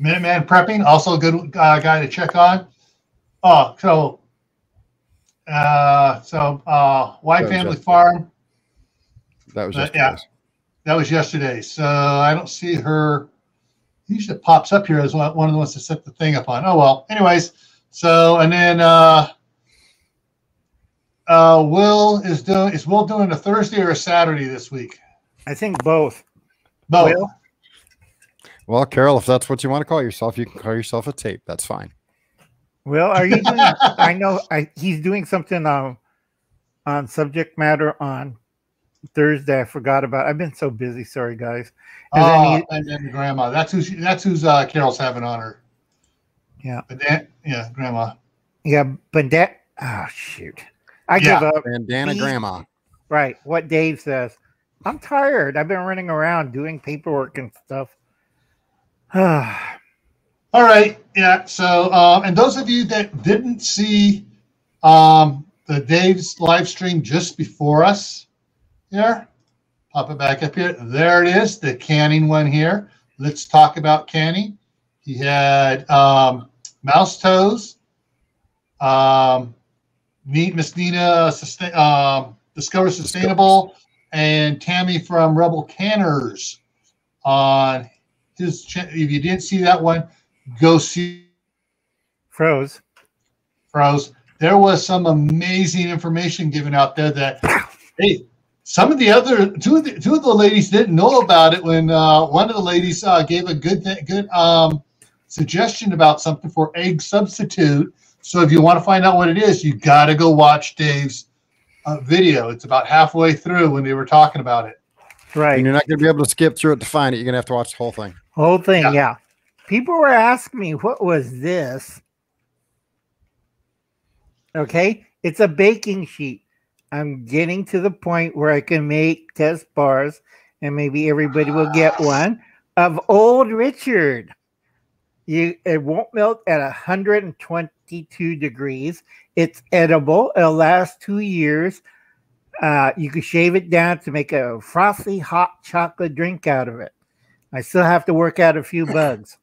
S1: Minuteman prepping, also a good uh, guy to check on. Oh, so, uh, so uh, White Family. Farm.
S2: that was
S1: yeah. That was yesterday. So I don't see her. Usually it pops up here as one one of the ones to set the thing up on. Oh well. Anyways, so and then uh uh Will is doing is Will doing a Thursday or a Saturday this week?
S3: I think both.
S1: Both.
S3: Will?
S2: Well, Carol, if that's what you want to call yourself, you can call yourself a tape. That's fine.
S3: Will, are you doing? [laughs] I know I, he's doing something on on subject matter on Thursday. I forgot about. I've been so busy. Sorry, guys.
S1: And oh, then he, and then grandma. That's who. She, that's who's uh, Carol's having on her.
S3: Yeah.
S1: But that, yeah, grandma.
S3: Yeah, but that. Oh shoot! I yeah. give up.
S2: Bandana grandma.
S3: Right. What Dave says. I'm tired. I've been running around doing paperwork and stuff. [sighs]
S1: All right. Yeah. So, um, and those of you that didn't see um, the Dave's live stream just before us here, pop it back up here. There it is, the canning one here. Let's talk about canning. He had um, mouse toes, um, Miss Nina sustain, um, Discover Sustainable, and Tammy from Rebel Canners on his. If you didn't see that one, go see
S3: Froze.
S1: Froze. There was some amazing information given out there that hey, some of the other two of the two of the ladies didn't know about it when uh, one of the ladies uh, gave a good good um, suggestion about something for egg substitute. So if you want to find out what it is, you got to go watch Dave's uh, video. It's about halfway through when they were talking about it.
S3: Right.
S2: And you're not going to be able to skip through it to find it. You're going to have to watch the whole thing.
S3: Whole thing, yeah. yeah people were asking me, what was this? Okay, it's a baking sheet. I'm getting to the point where I can make test bars, and maybe everybody will get one of Old Richard. You it won't melt at 122 degrees. It's edible. It'll last two years. Uh, you can shave it down to make a frothy hot chocolate drink out of it. I still have to work out a few bugs.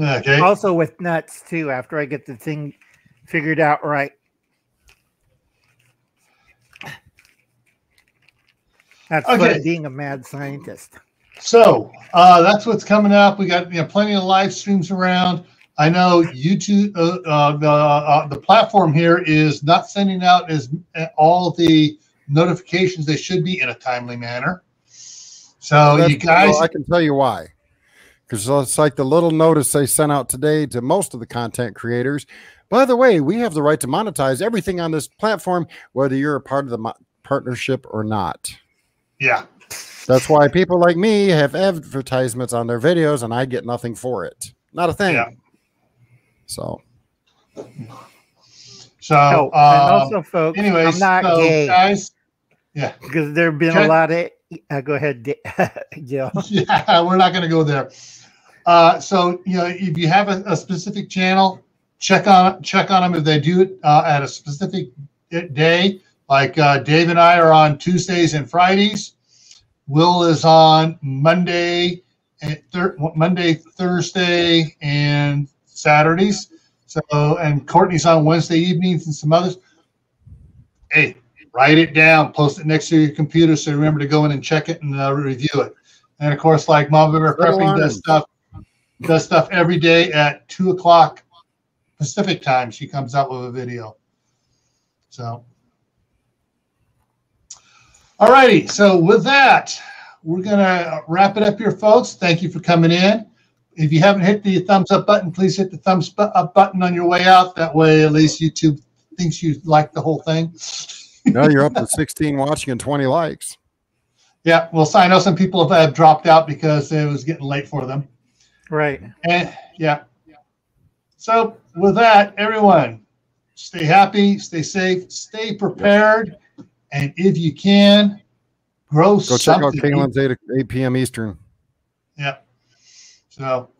S1: Okay.
S3: Also with nuts too. After I get the thing figured out right. That's okay. being a mad scientist.
S1: So uh, that's what's coming up. We got you know, plenty of live streams around. I know YouTube, uh, uh, the uh, the platform here is not sending out as all the notifications they should be in a timely manner. So well, you guys,
S2: well, I can tell you why because it's like the little notice they sent out today to most of the content creators. By the way, we have the right to monetize everything on this platform, whether you're a part of the mo- partnership or not.
S1: Yeah.
S2: That's why people like me have advertisements on their videos and I get nothing for it. Not a thing. Yeah. So.
S1: So, oh, um, also, folks, anyways, I'm not so gay, guys. Yeah,
S3: because there have been a lot of. Uh, go ahead, [laughs]
S1: Jill. [laughs] yeah, we're not going to go there. Uh, so you know, if you have a, a, specific channel, check on check on them if they do it uh, at a specific day. Like uh, Dave and I are on Tuesdays and Fridays. Will is on Monday and thir- Monday, Thursday, and Saturdays. So and Courtney's on Wednesday evenings and some others. Hey, write it down, post it next to your computer so remember to go in and check it and uh, review it. And of course, like Mama Bear Prepping does stuff does stuff every day at two o'clock Pacific time. She comes out with a video. So, all righty. So with that, we're gonna wrap it up here, folks. Thank you for coming in. If you haven't hit the thumbs up button, please hit the thumbs up button on your way out. That way, at least YouTube thinks you like the whole thing.
S2: no, you're up to [laughs] 16 watching and 20 likes.
S1: Yeah, well, I know some people have dropped out because it was getting late for them.
S3: Right.
S1: And yeah. So with that, everyone, stay happy, stay safe, stay prepared, and if you can, grow
S2: Go check out Kaylin's 8, 8 p.m. Eastern.
S1: Yeah. So